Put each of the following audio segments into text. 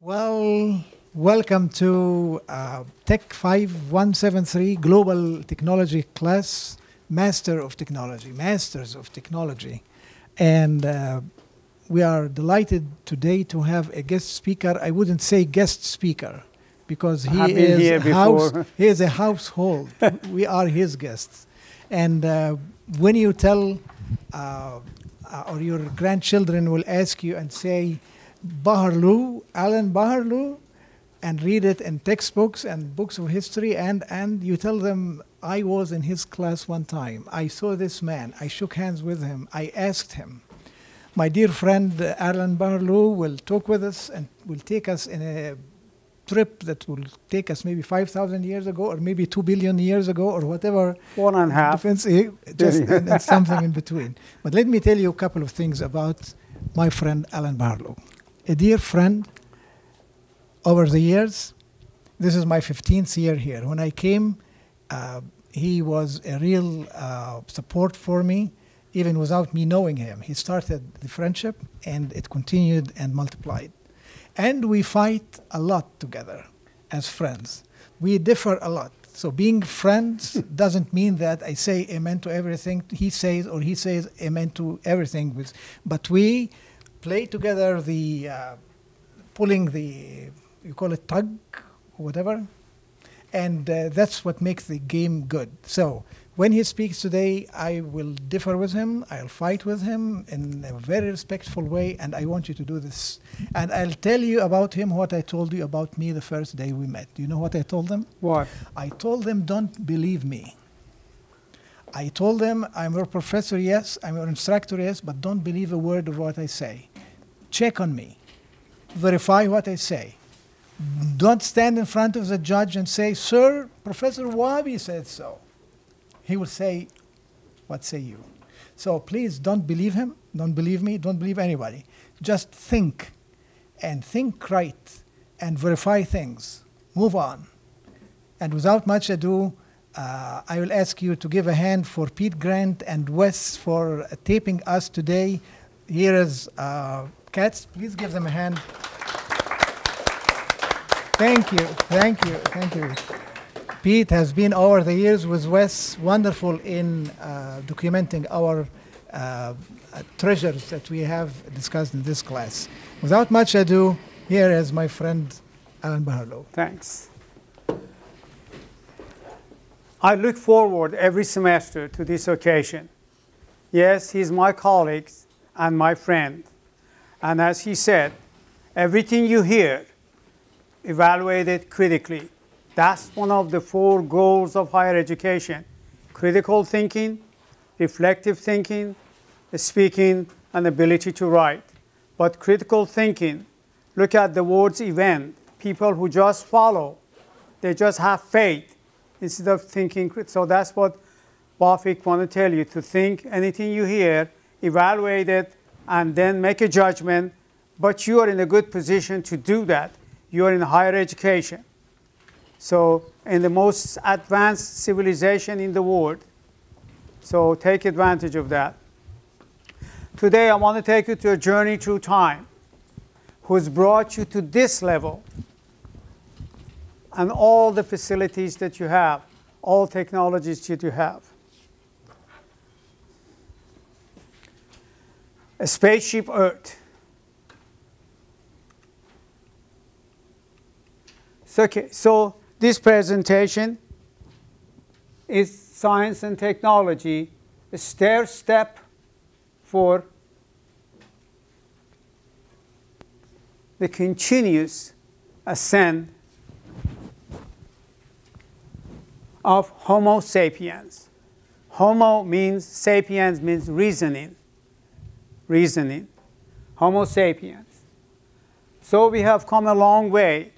Well, welcome to uh, Tech 5173 Global Technology class, Master of Technology, Masters of Technology. And uh, we are delighted today to have a guest speaker. I wouldn't say guest speaker because he I've been here is house, he is a household. we are his guests. And uh, when you tell uh, uh, or your grandchildren will ask you and say, Baharlou, Alan Baharlou, and read it in textbooks and books of history, and, and you tell them, I was in his class one time. I saw this man. I shook hands with him. I asked him. My dear friend uh, Alan Baharlou will talk with us and will take us in a trip that will take us maybe 5,000 years ago or maybe 2 billion years ago or whatever One and a half. Eh, just and, and something in between. But let me tell you a couple of things about my friend Alan Baharlou. A dear friend over the years. This is my 15th year here. When I came, uh, he was a real uh, support for me, even without me knowing him. He started the friendship, and it continued and multiplied. And we fight a lot together as friends. We differ a lot. So being friends doesn't mean that I say amen to everything he says or he says amen to everything. With, but we play together the uh, pulling the you call it tug, whatever, and uh, that's what makes the game good. So when he speaks today, I will differ with him. I'll fight with him in a very respectful way, and I want you to do this. And I'll tell you about him what I told you about me the first day we met. Do you know what I told them? What? I told them, don't believe me. I told them, I'm your professor, yes, I'm your instructor, yes, but don't believe a word of what I say. Check on me. Verify what I say. Don't stand in front of the judge and say, Sir, Professor Wahby said so. He will say, What say you? So please don't believe him, don't believe me, don't believe anybody. Just think and think right and verify things. Move on. And without much ado, uh, I will ask you to give a hand for Pete Grant and Wes for taping us today. Here is uh, Katz. Please give them a hand. Thank you, thank you, thank you. Pete has been over the years with Wes wonderful in uh, documenting our uh, treasures that we have discussed in this class. Without much ado, here is my friend Alan Baharlou. Thanks. I look forward every semester to this occasion. Yes, he's my colleague and my friend. And as he said, everything you hear, evaluate it critically. That's one of the four goals of higher education critical thinking, reflective thinking, speaking, and ability to write. But critical thinking, look at the words event, people who just follow, they just have faith instead of thinking. So that's what Wafeek want to tell you to think anything you hear, evaluate it, and then make a judgment. But you are in a good position to do that. You are in higher education. So, in the most advanced civilization in the world. So, take advantage of that. Today, I want to take you to a journey through time, who's brought you to this level and all the facilities that you have, all technologies that you have. A spaceship Earth. So, okay, so this presentation is science and technology, a stair step for the continuous ascent of Homo sapiens. Homo means sapiens means reasoning. Reasoning. Homo sapiens. So we have come a long way.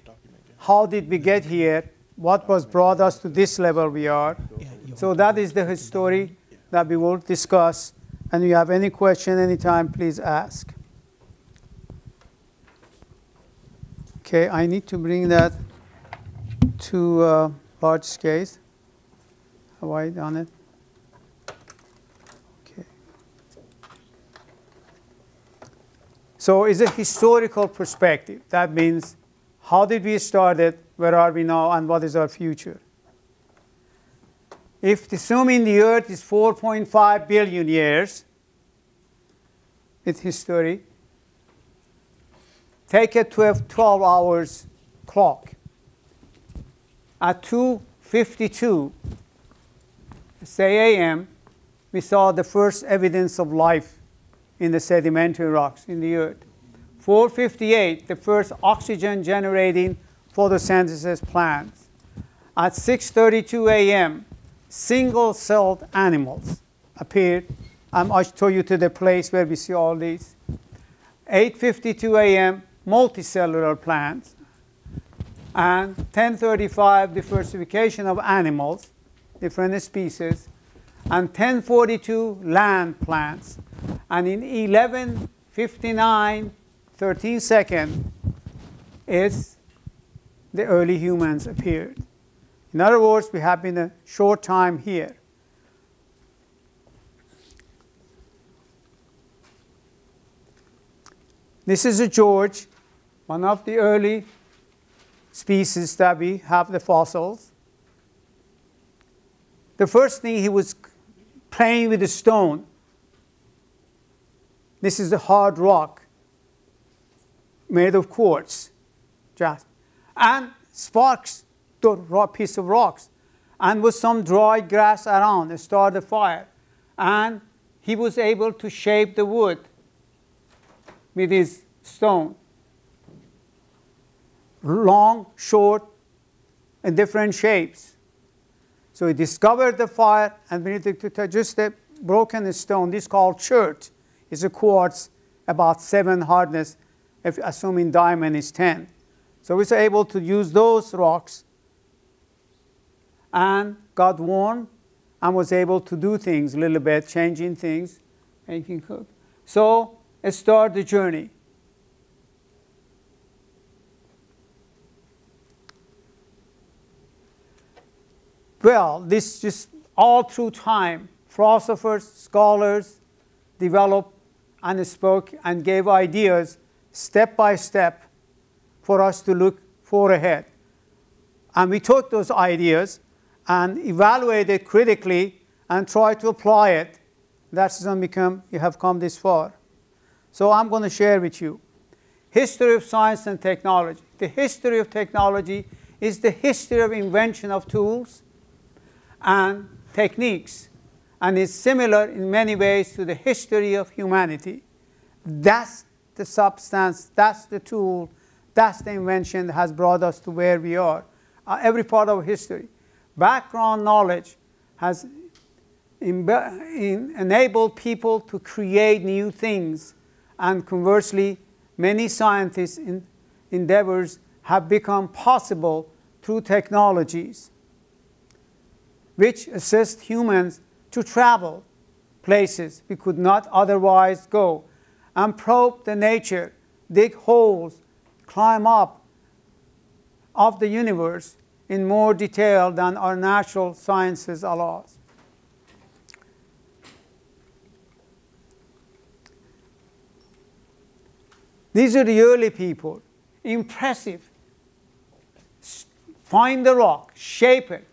How did we get here? What was brought us to this level we are? So that is the history that we will discuss. And if you have any question anytime, please ask. Okay, I need to bring that to uh, large scale. I done it? Okay. So it's a historical perspective. That means how did we start it, where are we now, and what is our future. If assuming the Earth is 4.5 billion years, its history, take a 12, 12 hours clock. At 2.52, say a.m., we saw the first evidence of life in the sedimentary rocks in the earth. 458, the first oxygen generating photosynthesis plants. At 6.32 a.m., single-celled animals appeared. Um, I show you to the place where we see all these. 8.52 a.m., multicellular plants. And 10.35, diversification of animals, different species. And 1042, land plants. And in 1159, 13 seconds, is the early humans appeared. In other words, we have been a short time here. This is a George, one of the early species that we have the fossils. The first thing he was playing with a stone. This is a hard rock made of quartz, just and sparks the raw piece of rocks, and with some dry grass around, and start a fire, and he was able to shape the wood with his stone, long, short, and different shapes. So he discovered the fire, and to just a broken stone. This is called chert. It's a quartz about seven hardness, if assuming diamond is 10. So we were able to use those rocks and got warm and was able to do things a little bit, changing things, making cook. So it started the journey. Well, this just all through time, philosophers, scholars developed and spoke and gave ideas step by step for us to look for ahead. And we took those ideas and evaluated critically and tried to apply it. That's when become, you have come this far. So I'm going to share with you history of science and technology. The history of technology is the history of invention of tools and techniques and is similar in many ways to the history of humanity. That's the substance, that's the tool, that's the invention that has brought us to where we are. Uh, every part of history. Background knowledge has enabled people to create new things, and conversely, many scientists' endeavors have become possible through technologies which assist humans to travel places we could not otherwise go and probe the nature, dig holes, climb up of the universe in more detail than our natural sciences allows. These are the early people. Impressive. Find the rock, shape it,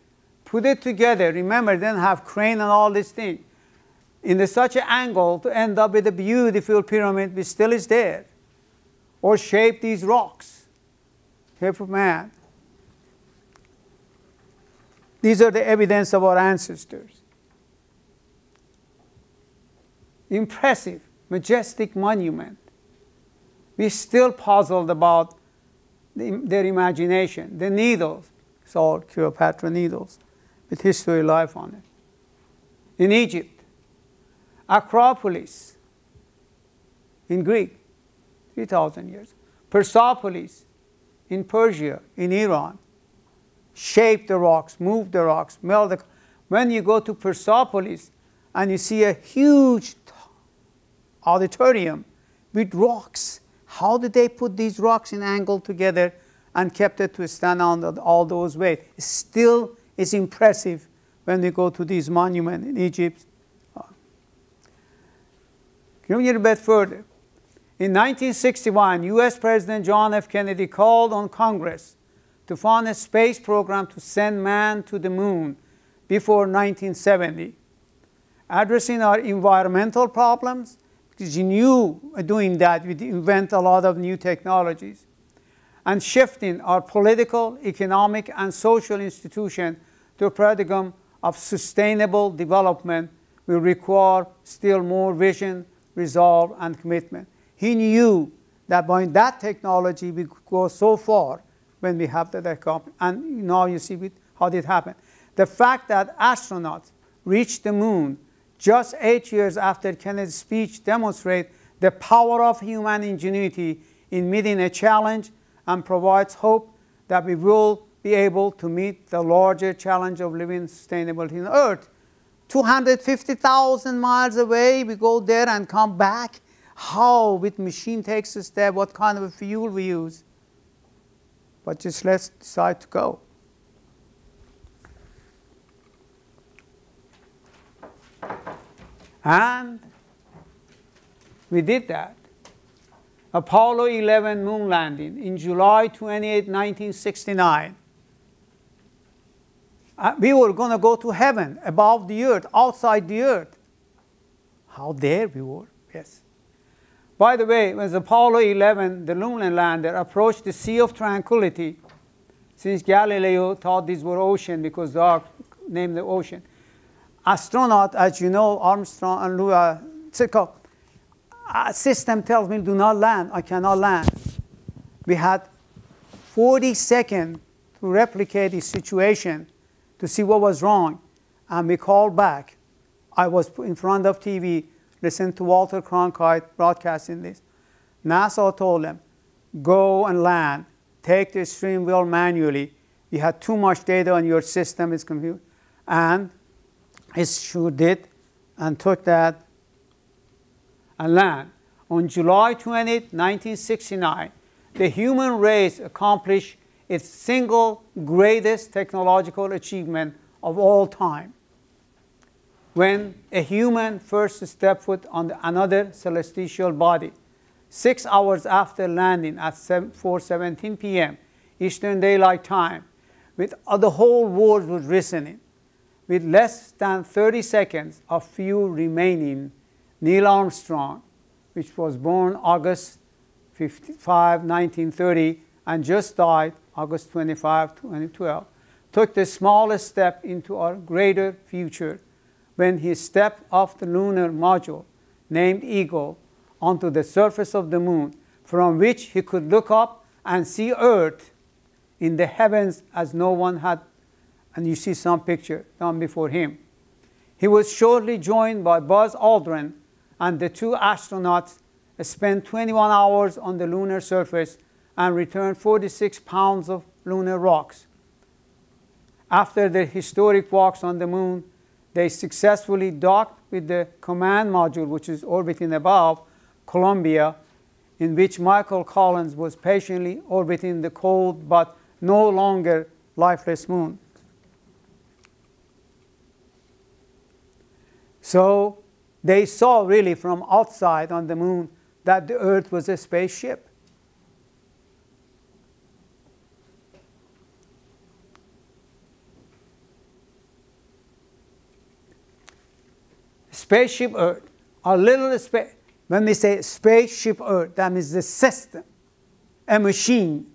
put it together. Remember, then have crane and all these things. In such an angle to end up with a beautiful pyramid which still is there. Or shape these rocks. Shape of man. These are the evidence of our ancestors. Impressive, majestic monument. We're still puzzled about the, their imagination. The needles, all Cleopatra needles with history life on it. In Egypt, Acropolis in Greek, 3,000 years. Persepolis in Persia, in Iran, shape the rocks, move the rocks, melted. When you go to Persepolis and you see a huge auditorium with rocks, how did they put these rocks in angle together and kept it to stand on all those weight? Still is impressive when we go to these monuments in Egypt. Bit further, In 1961, US President John F. Kennedy called on Congress to fund a space program to send man to the moon before 1970. Addressing our environmental problems, because he knew doing that we'd invent a lot of new technologies, and shifting our political, economic, and social institution to a paradigm of sustainable development will require still more vision, resolve, and commitment. He knew that by that technology we could go so far when we have that accomplishment. And now you see how did happen. The fact that astronauts reached the moon just eight years after Kennedy's speech demonstrates the power of human ingenuity in meeting a challenge and provides hope that we will be able to meet the larger challenge of living sustainably on Earth. 250,000 miles away, we go there and come back how with machine takes us there, what kind of fuel we use. But just let's decide to go. And we did that. Apollo 11 moon landing in July 28, 1969. Uh, we were going to go to heaven, above the earth, outside the earth. How dare we were, yes. By the way, when Apollo 11, the lunar lander, approached the Sea of Tranquility, since Galileo thought these were ocean because they are named the ocean, astronaut, as you know, Armstrong and Louis, uh, system tells me do not land. I cannot land. We had 40 seconds to replicate the situation to see what was wrong, and we called back. I was in front of TV Listen to Walter Cronkite broadcasting this. NASA told them, go and land, take the steering wheel manually. You had too much data on your system, it's confused. And it sure did, and took that and land. On July 20, 1969, the human race accomplished its single greatest technological achievement of all time when a human first stepped foot on another celestial body. Six hours after landing at 4.17 p.m. Eastern Daylight Time, with uh, the whole world was listening. With less than 30 seconds of fuel remaining, Neil Armstrong, which was born August 55, 1930, and just died August 25, 2012, took the smallest step into our greater future when he stepped off the lunar module named Eagle onto the surface of the moon, from which he could look up and see Earth in the heavens as no one had, and you see some picture done before him. He was shortly joined by Buzz Aldrin, and the two astronauts spent 21 hours on the lunar surface and returned 46 pounds of lunar rocks. After their historic walks on the moon, they successfully docked with the command module, which is orbiting above Columbia, in which Michael Collins was patiently orbiting the cold but no longer lifeless moon. So they saw really from outside on the moon that the Earth was a spaceship. Spaceship Earth, a little space. When we say spaceship Earth, that means the system, a machine.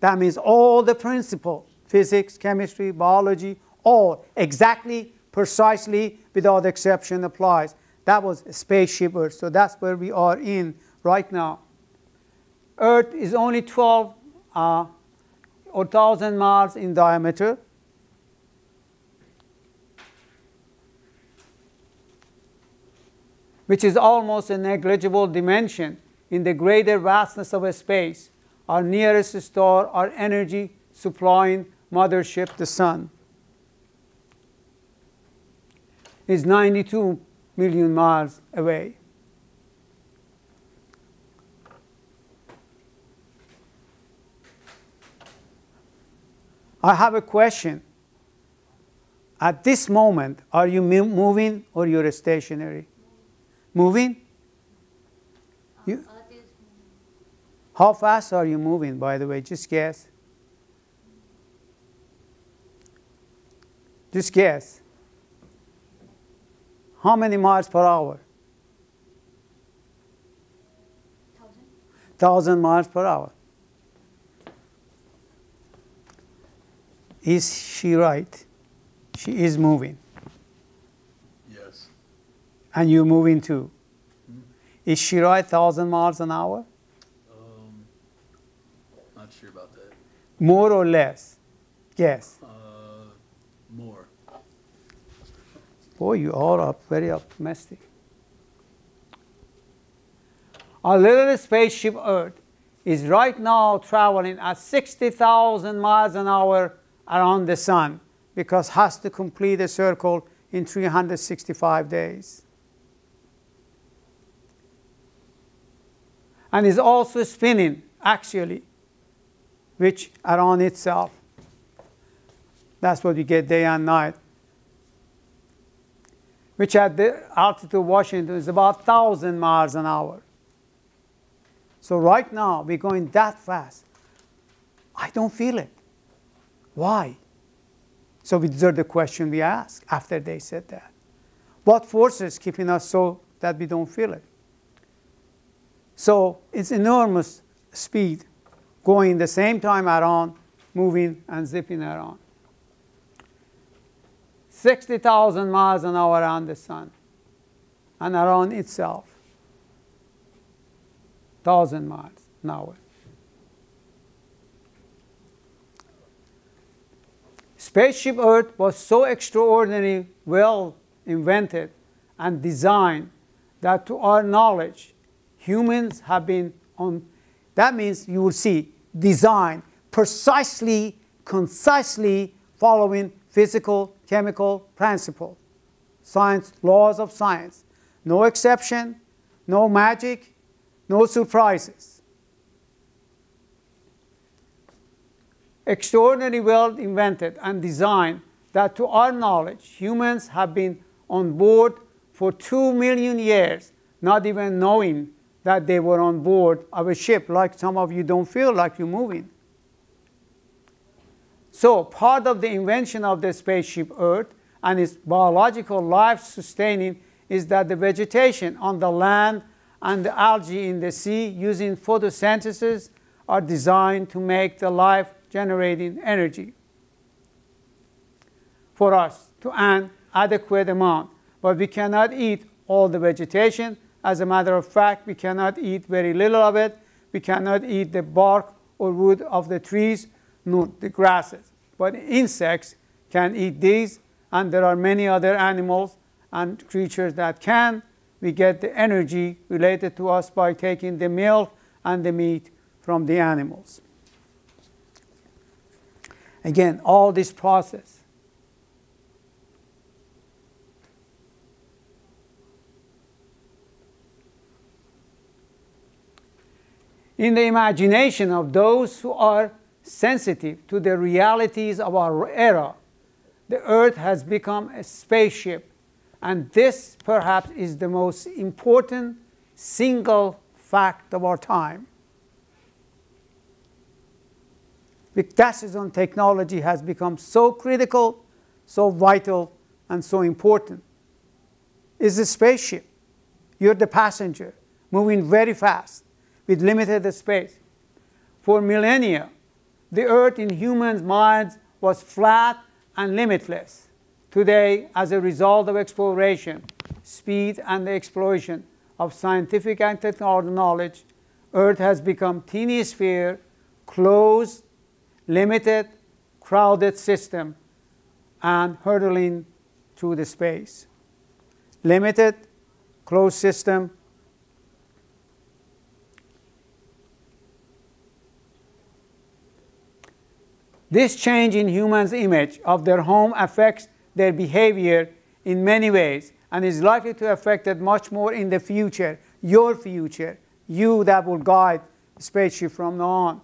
That means all the principles, physics, chemistry, biology, all exactly, precisely, without exception applies. That was spaceship Earth. So that's where we are in right now. Earth is only 12 uh, or 1,000 miles in diameter. Which is almost a negligible dimension in the greater vastness of space, our nearest star, our energy supplying mothership, the Sun, is 92 million miles away. I have a question. At this moment, are you moving or you're stationary? Moving? Um, You, how fast are you moving, by the way? Just guess. Just guess. How many miles per hour? Thousand. Thousand miles per hour. Is she right? She is moving. And you're moving too. Is she right, thousand miles an hour? Um, not sure about that. More or less? Yes. Uh, more. Boy, you all are very optimistic. Our little spaceship Earth is right now traveling at 60,000 miles an hour around the sun because has to complete a circle in 365 days. And is also spinning actually, which around itself. That's what we get day and night which at the altitude of Washington is about 1,000 miles an hour. So right now, we're going that fast. I don't feel it. Why? So we deserve the question we asked after they said that. What forces keeping us so that we don't feel it? So it's enormous speed going the same time around, moving and zipping around. 60,000 miles an hour around the sun and around itself. 1,000 miles an hour. Spaceship Earth was so extraordinarily well invented and designed that to our knowledge, humans have been on, that means you will see, design precisely, concisely following physical, chemical principle, science, laws of science. No exception, no magic, no surprises. Extraordinarily well invented and designed that to our knowledge, humans have been on board for two million years, not even knowing that they were on board of a ship, like some of you don't feel like you're moving. So part of the invention of the spaceship Earth and its biological life sustaining is that the vegetation on the land and the algae in the sea using photosynthesis are designed to make the life generating energy for us to an adequate amount. But we cannot eat all the vegetation. As a matter of fact, we cannot eat very little of it. We cannot eat the bark or wood of the trees, nor the grasses. But insects can eat these, and there are many other animals and creatures that can. We get the energy related to us by taking the milk and the meat from the animals. Again, all this process in the imagination of those who are sensitive to the realities of our era, the Earth has become a spaceship. And this, perhaps, is the most important single fact of our time. Because on technology has become so critical, so vital, and so important. It's a spaceship. You're the passenger, moving very fast with limited space. For millennia, the earth in humans' minds was flat and limitless. Today, as a result of exploration, speed, and the exploration of scientific and technological knowledge, Earth has become teeny sphere, closed, limited, crowded system, and hurtling through the space. Limited, closed system, This change in humans' image of their home affects their behavior in many ways and is likely to affect it much more in the future, your future, you that will guide spaceship from now on.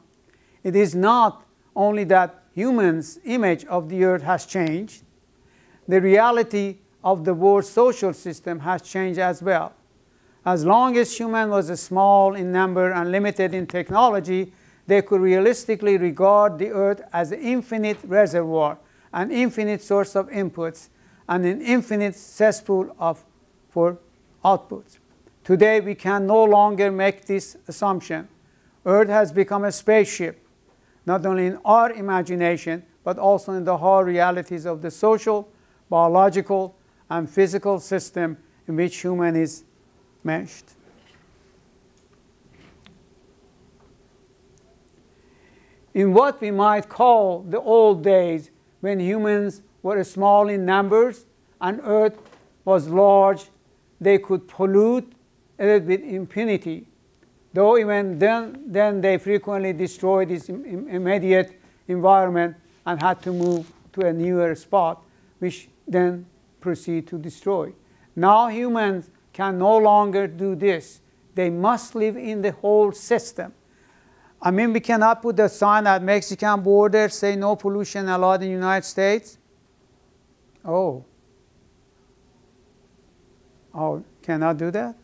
It is not only that humans' image of the earth has changed, the reality of the world's social system has changed as well. As long as human was a small in number and limited in technology, they could realistically regard the earth as an infinite reservoir, an infinite source of inputs, and an infinite cesspool of, for outputs. Today, we can no longer make this assumption. Earth has become a spaceship, not only in our imagination, but also in the hard realities of the social, biological, and physical system in which human is meshed. In what we might call the old days, when humans were small in numbers and Earth was large, they could pollute it with impunity. Though even then, then they frequently destroyed its immediate environment and had to move to a newer spot, which then proceed to destroy. Now humans can no longer do this. They must live in the whole system. I mean, we cannot put a sign at Mexican border say no pollution allowed in the United States. Oh. Oh, cannot do that?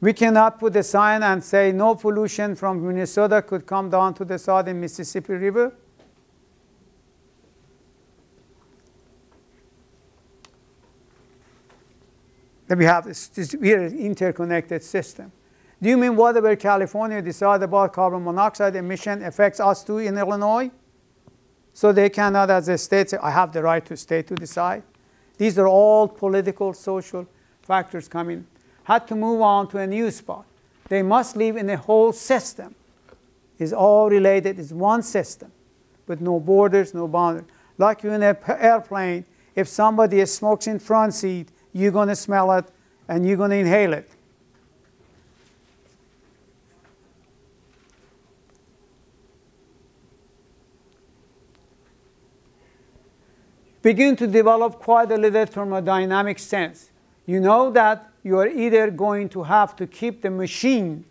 We cannot put a sign and say no pollution from Minnesota could come down to the southern Mississippi River. That we have this, this weird interconnected system. Do you mean whatever California decide about carbon monoxide emission affects us too in Illinois? So they cannot, as a state, say, I have the right to state to decide. These are all political, social factors coming. Had to move on to a new spot. They must live in a whole system. It's all related, it's one system, with no borders, no boundaries. Like you in an airplane, if somebody smokes in front seat, you're going to smell it and you're going to inhale it. Begin to develop quite a little thermodynamic sense. You know that you are either going to have to keep the machine,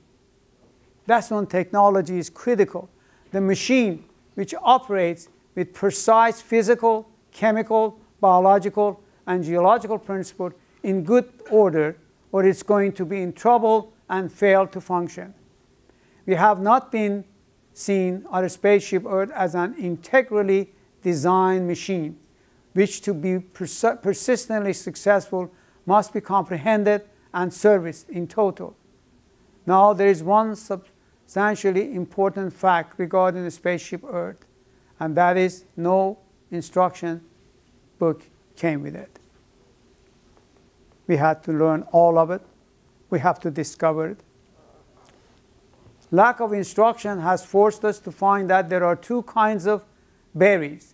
that's when technology is critical. The machine which operates with precise physical, chemical, biological, and geological principle in good order, or it's going to be in trouble and fail to function. We have not been seen our spaceship Earth as an integrally designed machine, which to be pers persistently successful must be comprehended and serviced in total. Now there is one substantially important fact regarding the spaceship Earth, and that is no instruction book came with it. We had to learn all of it. We have to discover it. Lack of instruction has forced us to find that there are two kinds of berries.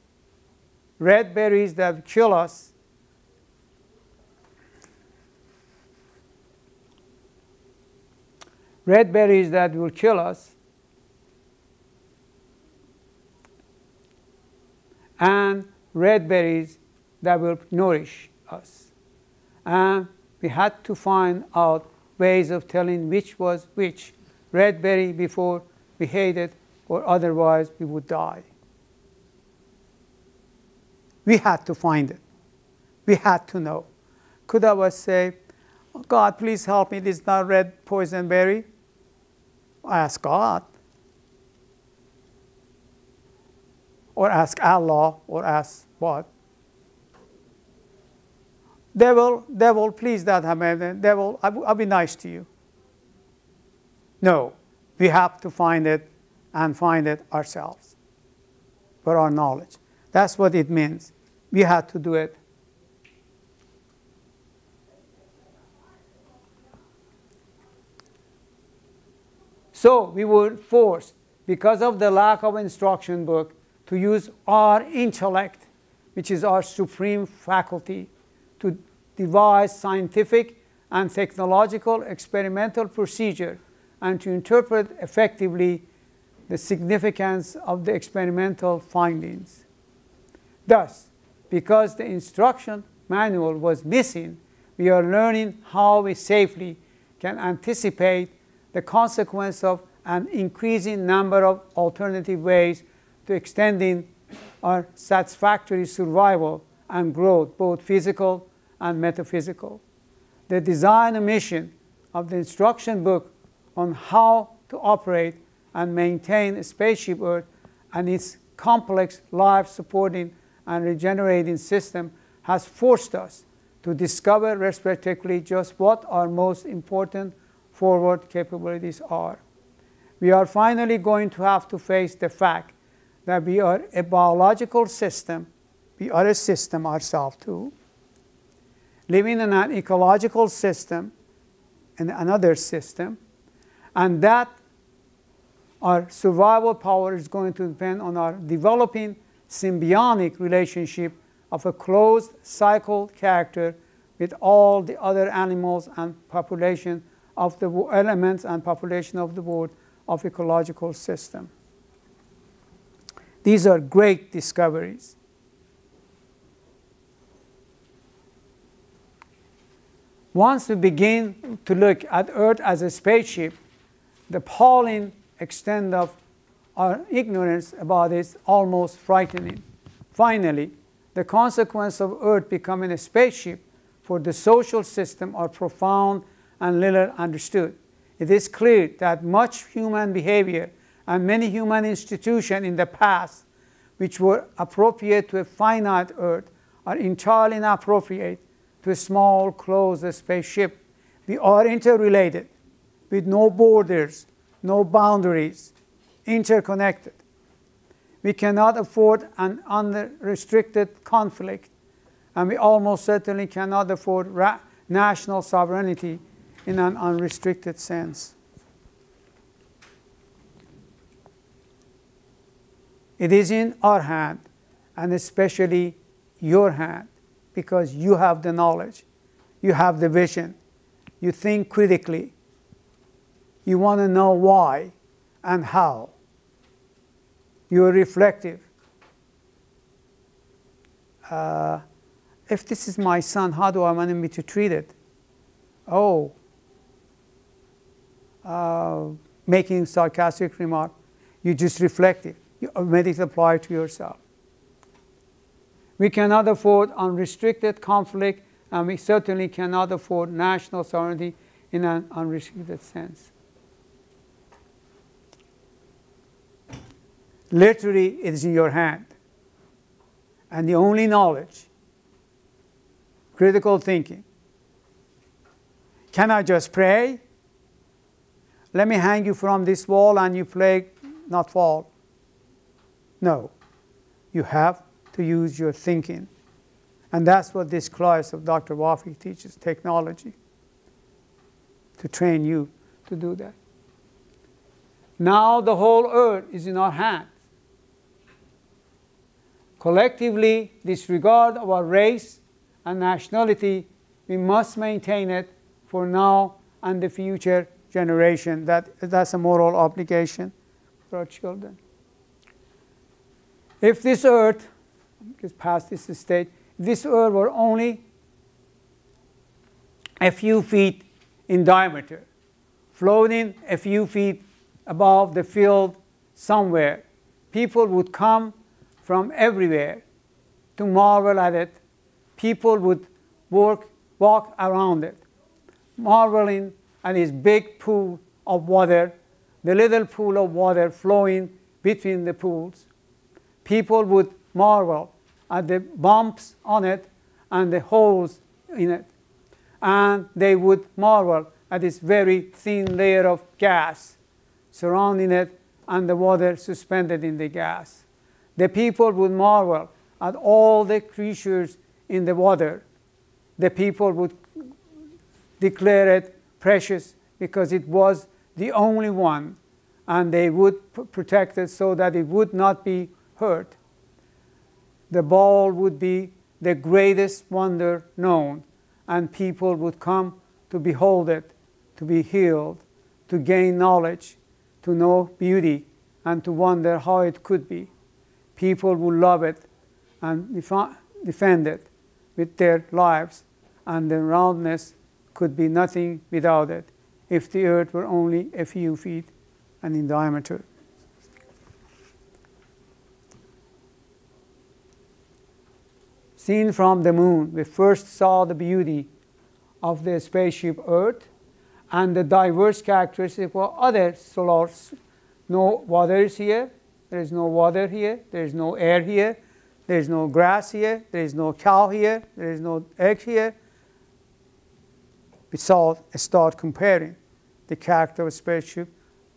Red berries that kill us red berries that will kill us, and red berries that will nourish us. And we had to find out ways of telling which was which. Red berry before we ate it, or otherwise we would die. We had to find it. We had to know. Could I was say, oh God, please help me, this is not red poison berry? I Ask God. Or ask Allah, or ask what? Devil, devil, please that happen. Devil, I'll, I'll be nice to you. No, we have to find it and find it ourselves for our knowledge. That's what it means. We had to do it. So we were forced, because of the lack of instruction book, to use our intellect, which is our supreme faculty, to devise scientific and technological experimental procedure and to interpret effectively the significance of the experimental findings. Thus, because the instruction manual was missing, we are learning how we safely can anticipate the consequence of an increasing number of alternative ways to extending our satisfactory survival and growth, both physical and metaphysical. The design and mission of the instruction book on how to operate and maintain a spaceship Earth and its complex life supporting and regenerating system has forced us to discover respectively just what our most important forward capabilities are. We are finally going to have to face the fact that we are a biological system, we are a system ourselves too, living in an ecological system and another system, and that our survival power is going to depend on our developing symbiotic relationship of a closed cycle character with all the other animals and population of the elements and population of the world of ecological system. These are great discoveries. Once we begin to look at Earth as a spaceship, the appalling extent of our ignorance about it is almost frightening. Finally, the consequence of Earth becoming a spaceship for the social system are profound and little understood. It is clear that much human behavior and many human institutions in the past, which were appropriate to a finite Earth, are entirely inappropriate to a small, closed spaceship. We are interrelated with no borders, no boundaries, interconnected. We cannot afford an unrestricted conflict, and we almost certainly cannot afford national sovereignty in an unrestricted sense. It is in our hand, and especially your hand, because you have the knowledge, you have the vision, you think critically, you want to know why and how. You're reflective. Uh, if this is my son, how do I want him to treat it? Oh, uh, making sarcastic remark, you just reflect it. You immediately apply it to yourself. We cannot afford unrestricted conflict, and we certainly cannot afford national sovereignty in an unrestricted sense. Literally, it is in your hand. And the only knowledge, critical thinking. Can I just pray? Let me hang you from this wall and you play, not fall. No. You have to use your thinking. And that's what this class of Dr. Wafeek teaches technology to train you to do that. Now the whole earth is in our hands. Collectively, disregard our race and nationality, we must maintain it for now and the future generation. That, that's a moral obligation for our children. If this earth gets past this stage, this earth were only a few feet in diameter, floating a few feet above the field somewhere, people would come from everywhere to marvel at it. People would work, walk around it, marveling at this big pool of water, the little pool of water flowing between the pools. People would marvel at the bumps on it and the holes in it. And they would marvel at this very thin layer of gas surrounding it and the water suspended in the gas. The people would marvel at all the creatures in the water. The people would declare it precious because it was the only one, and they would protect it so that it would not be hurt the ball would be the greatest wonder known, and people would come to behold it, to be healed, to gain knowledge, to know beauty, and to wonder how it could be. People would love it and defend it with their lives, and the roundness could be nothing without it if the earth were only a few feet and in diameter. Seen from the moon, we first saw the beauty of the spaceship Earth, and the diverse characteristics for other solars. No water is here, there is no water here, there is no air here, there is no grass here, there is no cow here, there is no egg here. We saw start comparing the character of a spaceship,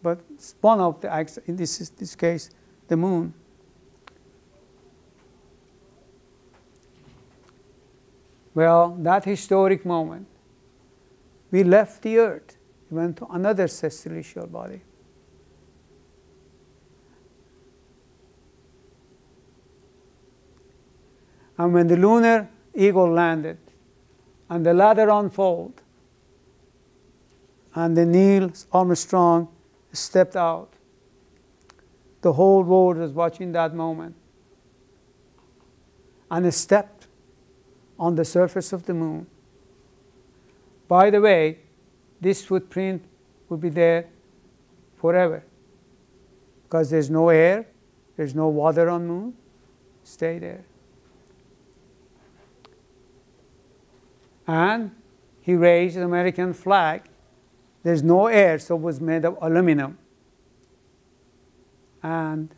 but one of the axes, in this, this case, the moon. Well, that historic moment, we left the earth, we went to another celestial body. And when the lunar eagle landed and the ladder unfolded, and the Neil Armstrong stepped out, the whole world was watching that moment. And he stepped on the surface of the moon. By the way, this footprint will be there forever because there's no air, there's no water on moon. Stay there. And he raised the American flag. There's no air, so it was made of aluminum. And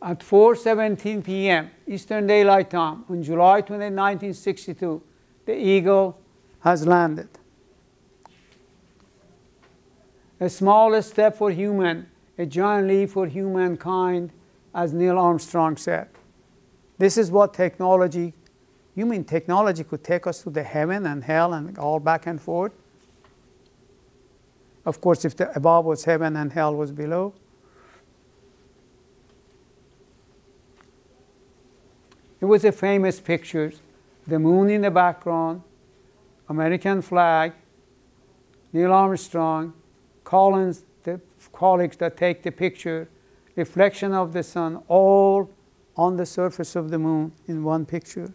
at 4:17 p.m. Eastern Daylight Time on July 20, 1962, the Eagle has landed. A small step for human, a giant leap for humankind, as Neil Armstrong said. This is what technology, you mean technology could take us to the heaven and hell and all back and forth? Of course, if the above was heaven and hell was below. It was a famous picture, the moon in the background, American flag, Neil Armstrong, Collins, the colleagues that take the picture, reflection of the sun, all on the surface of the moon in one picture.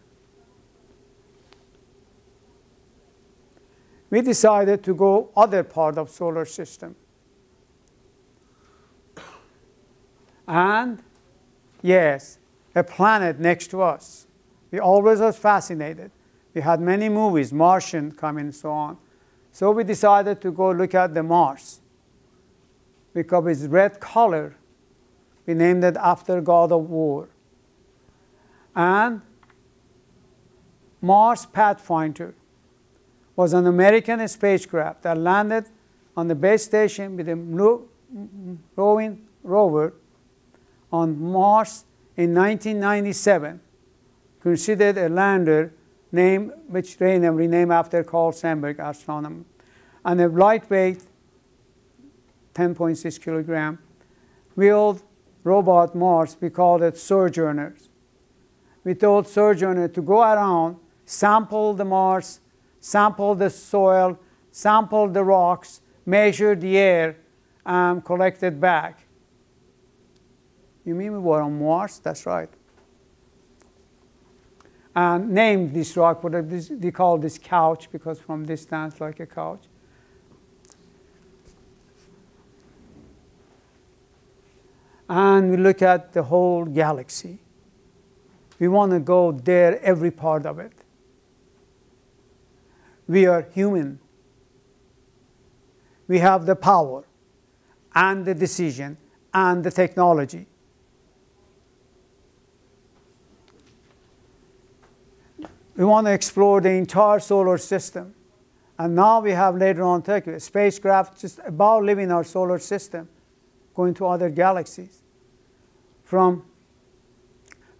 We decided to go other part of solar system. And yes, a planet next to us. We always was fascinated. We had many movies, Martian coming and so on. So we decided to go look at the Mars because its red color we named it after God of War. And Mars Pathfinder was an American spacecraft that landed on the base station with a rowing rover on Mars in 1997, considered a lander name which they renamed after Carl Sagan, astronomer, and a lightweight 10.6 kilogram wheeled robot Mars, we called it sojourners. We told sojourner to go around, sample the Mars, sample the soil, sample the rocks, measure the air, and collect it back. You mean we were on Mars? That's right. And named this rock, but we call this couch because from this distance like a couch. And we look at the whole galaxy. We want to go there, every part of it. We are human. We have the power and the decision and the technology. We want to explore the entire solar system. And now we have later on spacecraft just about leaving our solar system going to other galaxies. From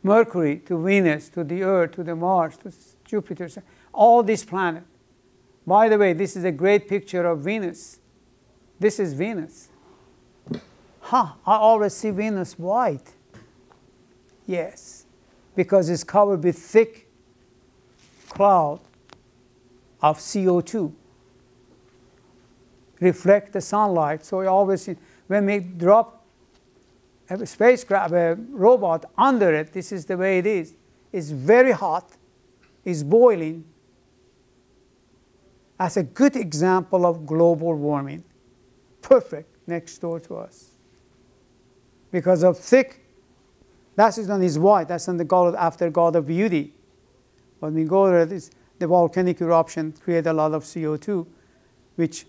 Mercury to Venus to the Earth to the Mars to Jupiter, all these planets. By the way, this is a great picture of Venus. This is Venus. Huh, I always see Venus white. Yes, because it's covered with thick cloud of CO2. Reflect the sunlight, so you always see when we drop a spacecraft, a robot under it, this is the way it is. It's very hot, it's boiling. As a good example of global warming. Perfect next door to us. Because of thick, that is on his white, that's on the god after God of beauty. When we go there, the volcanic eruption create a lot of CO2, which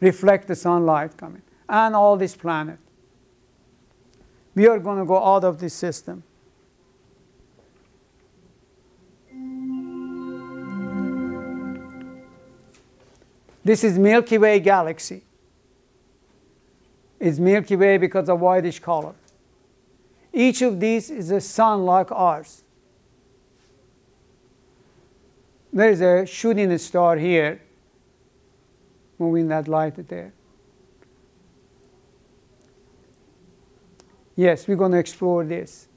reflect the sunlight coming, and all this planet. We are going to go out of this system. This is Milky Way galaxy. It's Milky Way because of whitish color. Each of these is a sun like ours. There is a shooting star here, moving that light there. Yes, we're going to explore this.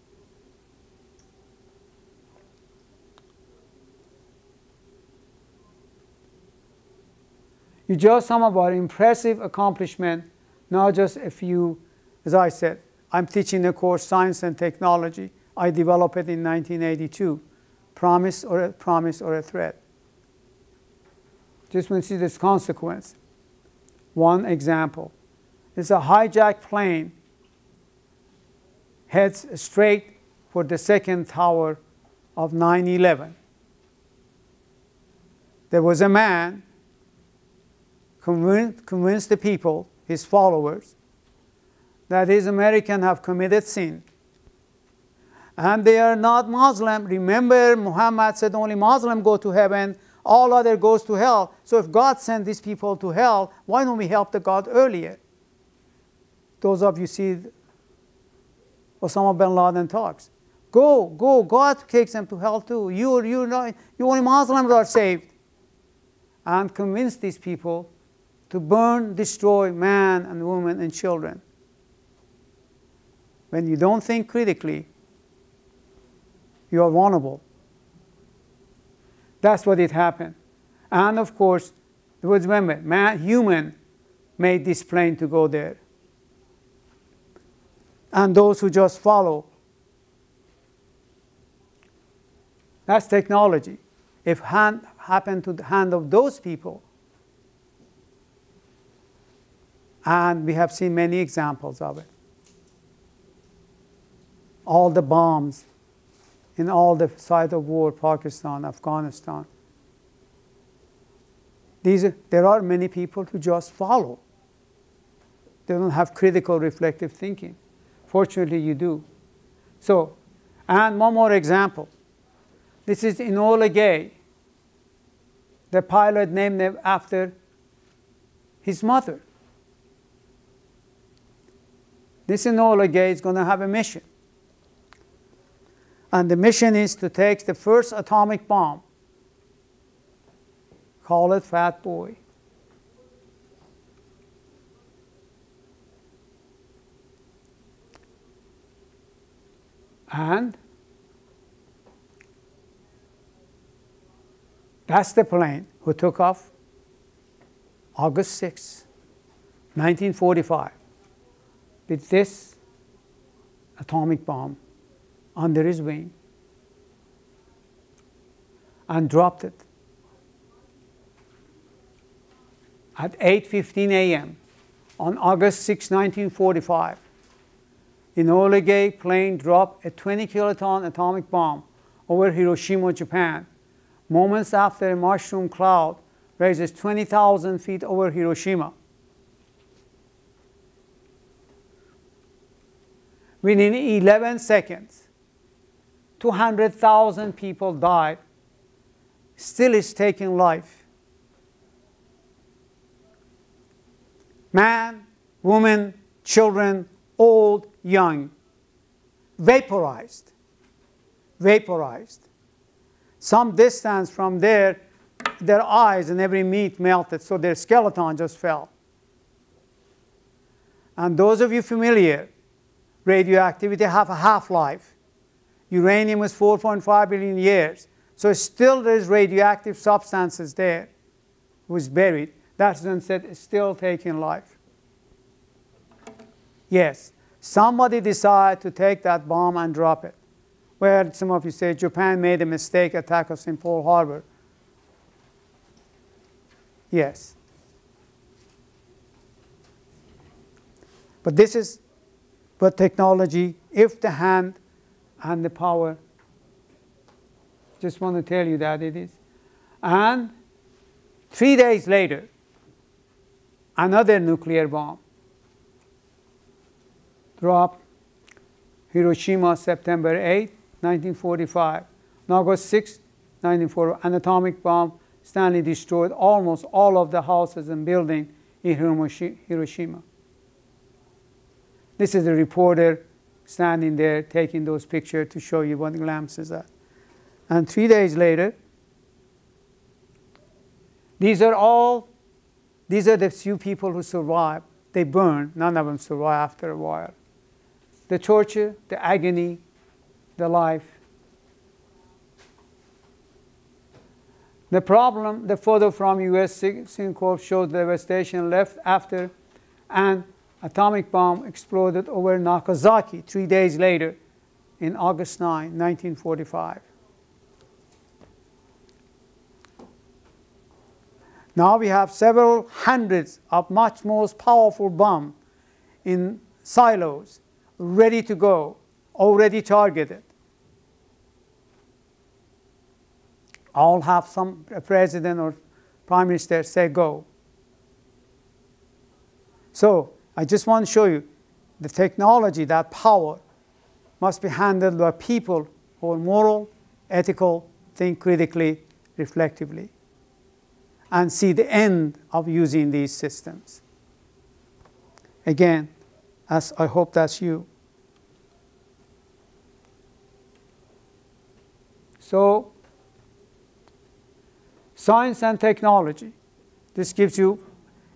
You just some of our impressive accomplishment, not just a few, as I said, I'm teaching the course Science and Technology. I developed it in 1982. Promise or a promise or a threat. Just want to see this consequence. One example. It's a hijacked plane heads straight for the second tower of 9 11. There was a man convinced, convinced the people, his followers, that these Americans have committed sin. And they are not Muslim. Remember, Muhammad said only Muslim go to heaven, all other goes to hell. So if God sent these people to hell, why don't we help the God earlier? Those of you see Osama bin Laden talks. Go, go, God takes them to hell too. You, you, know, you only Muslims are saved. And convince these people to burn, destroy man and woman and children. When you don't think critically, you are vulnerable. That's what it happened. And of course, it was remember, man, human made this plane to go there. And those who just follow. That's technology. If hand happened to the hand of those people, And we have seen many examples of it. All the bombs in all the sites of war, Pakistan, Afghanistan. These there are many people who just follow. They don't have critical reflective thinking. Fortunately, you do. So, and one more example. This is Enola Gay, the pilot named after his mother. This Enola Gay is going to have a mission. And the mission is to take the first atomic bomb, call it Fat Boy. And that's the plane who took off August 6, 1945 with this atomic bomb under his wing and dropped it at 8:15 a.m. on August 6, 1945. Enola Gay plane dropped a 20 kiloton atomic bomb over Hiroshima, Japan. Moments after a mushroom cloud raises 20,000 feet over Hiroshima. Within 11 seconds, 200,000 people died. Still is taking life. Man, woman, children, old, young, vaporized. Vaporized. Some distance from there, their eyes and every meat melted, so their skeleton just fell. And those of you familiar radioactivity have a half-life. Uranium is 4.5 billion years. So still there's radioactive substances there. Was buried. That's when said it's still taking life. Yes, somebody decided to take that bomb and drop it. Where some of you say Japan made a mistake, attack us in Pearl Harbor. Yes. But this is but technology, if the hand and the power Just want to tell you that it is. And three days later, another nuclear bomb dropped Hiroshima, September 8, 1945. On August 6, 1945, an atomic bomb Stanley destroyed almost all of the houses and buildings in Hiroshima. This is a reporter standing there taking those pictures to show you what the lamps is. And three days later, these are all, these are the few people who survived. They burned. None of them survived after a while. The torture, the agony, the life. The problem, the photo from U.S. SimCorp shows devastation left after an atomic bomb exploded over Nagasaki three days later in August 9, 1945. Now we have several hundreds of much more powerful bombs in silos, ready to go, already targeted. All have some president or prime minister say go. So I just want to show you the technology, that power, must be handled by people who are moral, ethical, think critically, reflectively, and see the end of using these systems. Again, as I hope that's you. So, science and technology. This gives you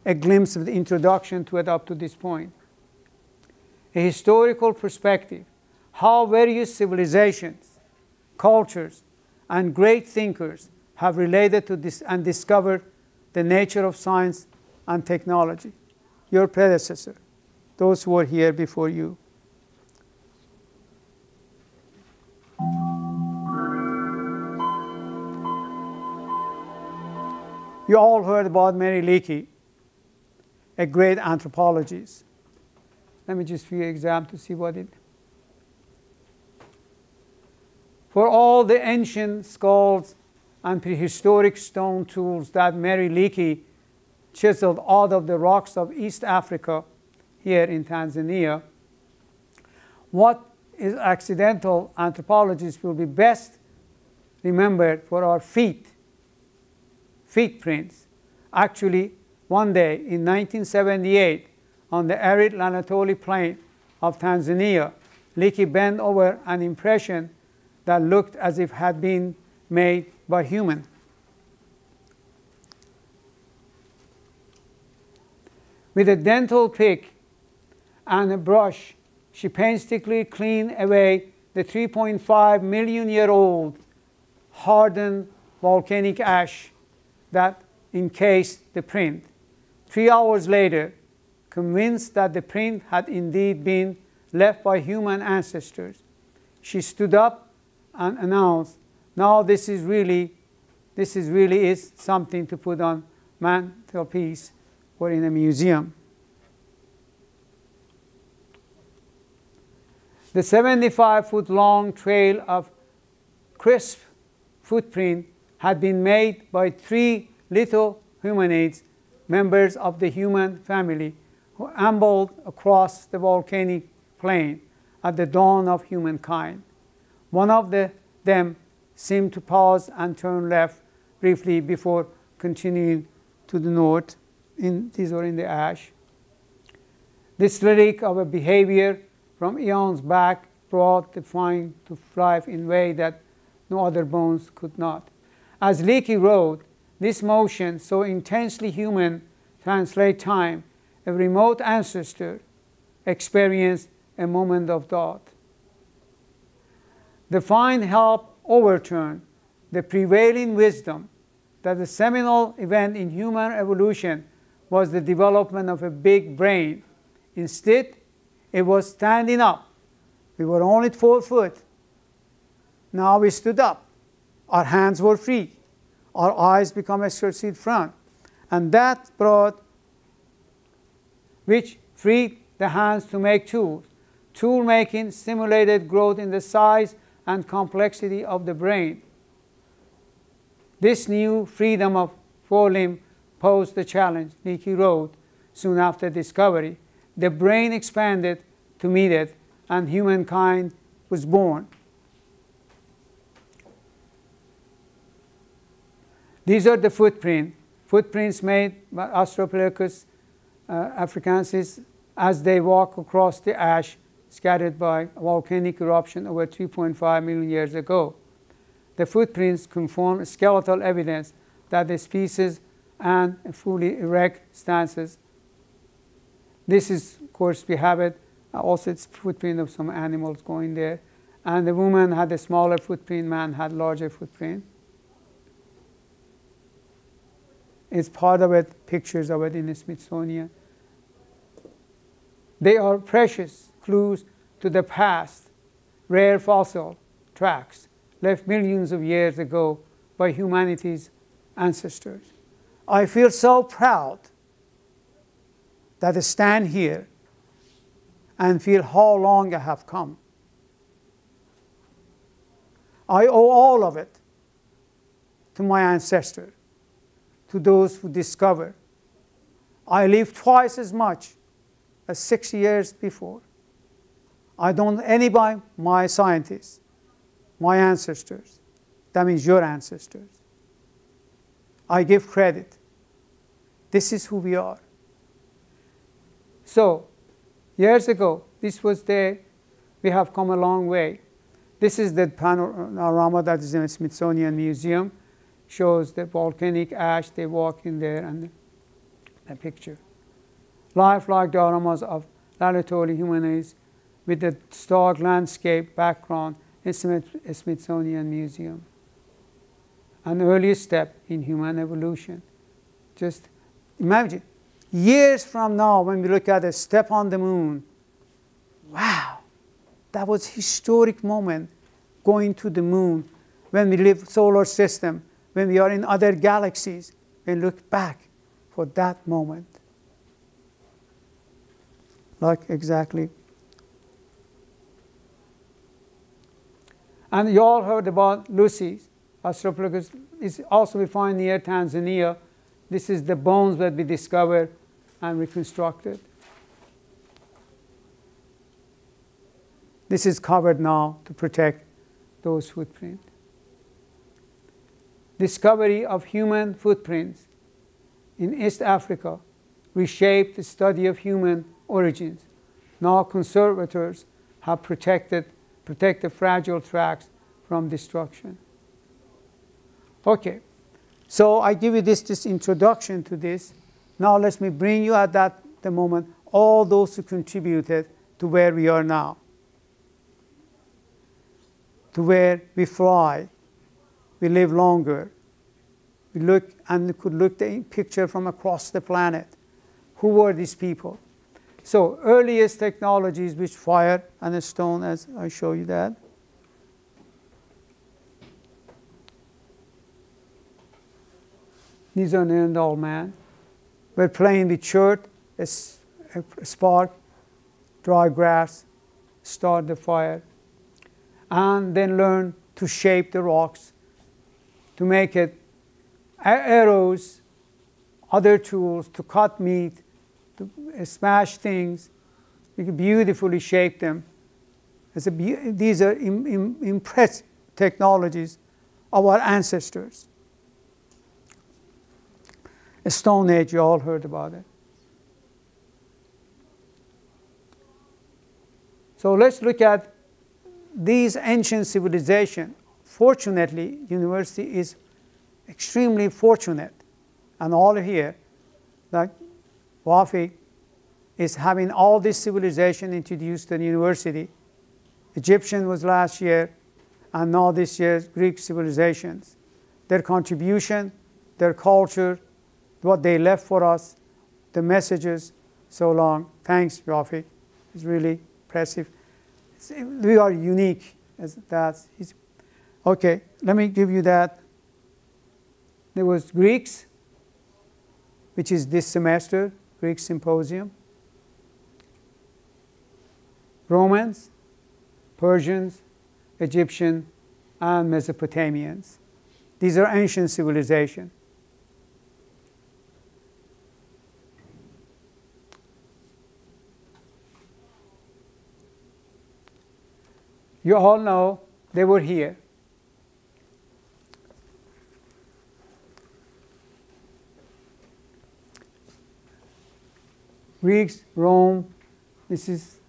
a glimpse of the introduction to it up to this point. A historical perspective, how various civilizations, cultures, and great thinkers have related to this and discovered the nature of science and technology. Your predecessor, those who were here before you. You all heard about Mary Leakey a great anthropologist. Let me just few exam to see what it. For all the ancient skulls and prehistoric stone tools that Mary Leakey chiseled out of the rocks of East Africa here in Tanzania, what is accidental anthropologists will be best remembered for our feet, feet prints. Actually, one day in 1978, on the arid Laetoli plain of Tanzania, Leakey bent over an impression that looked as if had been made by human. With a dental pick and a brush, she painstakingly cleaned away the 3.5 million year old hardened volcanic ash that encased the print. Three hours later, convinced that the print had indeed been left by human ancestors, she stood up and announced, now this is really, this is really is something to put on mantelpiece or in a museum. The 75 foot long trail of crisp footprint had been made by three little humanoids members of the human family who ambled across the volcanic plain at the dawn of humankind. One of the, them seemed to pause and turn left briefly before continuing to the north. In, these were in the ash. This relic of a behavior from eons back brought the find to life in a way that no other bones could not. As Leakey wrote, this motion, so intensely human, translate time, a remote ancestor experienced a moment of thought. The find helped overturn the prevailing wisdom that the seminal event in human evolution was the development of a big brain. Instead, it was standing up. We were only four foot. Now we stood up. Our hands were free our eyes become a extrusive front. And that brought, which freed the hands to make tools. Tool making stimulated growth in the size and complexity of the brain. This new freedom of forelimb posed the challenge Leakey wrote soon after discovery. The brain expanded to meet it, and humankind was born. These are the footprints, footprints made by Australopithecus uh, as they walk across the ash scattered by a volcanic eruption over 3.5 million years ago. The footprints conform skeletal evidence that the species and fully erect stances. This is, of course, we have it. Also, it's footprint of some animals going there. And the woman had a smaller footprint, man had larger footprint. It's part of it, pictures of it in the Smithsonian. They are precious clues to the past, rare fossil tracks left millions of years ago by humanity's ancestors. I feel so proud that I stand here and feel how long I have come. I owe all of it to my ancestors, to those who discover. I live twice as much as six years before. I don't anybody, my scientists, my ancestors. That means your ancestors. I give credit. This is who we are. So, years ago, this was there. We have come a long way. This is the panorama that is in the Smithsonian Museum. Shows the volcanic ash. They walk in there and the picture. Lifelike dioramas of laboratory humanoids with the stark landscape background in Smithsonian Museum. An early step in human evolution. Just imagine, years from now, when we look at a step on the moon, wow, that was historic moment going to the moon when we live solar system, when we are in other galaxies, and look back for that moment. Like exactly And you all heard about Lucy, Australopithecus is also we find near Tanzania. This is the bones that we discovered and reconstructed. This is covered now to protect those footprints. Discovery of human footprints in East Africa reshaped the study of human origins. Now conservators have protected protect the fragile tracks from destruction. Okay, so I give you this, this introduction to this. Now let me bring you at that the moment all those who contributed to where we are now, to where we fly, we live longer, we look and could look the picture from across the planet. Who were these people? So earliest technologies which fire and stone, as I show you that. These are Neanderthal man. We're playing with chert, a, a spark, dry grass, start the fire, and then learn to shape the rocks, to make it arrows, other tools to cut meat, to uh, smash things. You can beautifully shape them. these are Im, Im, impressive technologies of our ancestors. Stone Age, you all heard about it. So let's look at these ancient civilizations. Fortunately, university is extremely fortunate, and all here, like Wafi is having all this civilization introduced to the university. Egyptian was last year, and now this year, Greek civilizations. Their contribution, their culture, what they left for us, the messages, so long. Thanks, Rafi. It's really impressive. We are unique as that. Okay, let me give you that. There was Greeks, which is this semester. Greek Symposium, Romans, Persians, Egyptian, and Mesopotamians. These are ancient civilization. You all know they were here. Greeks, Rome, this is,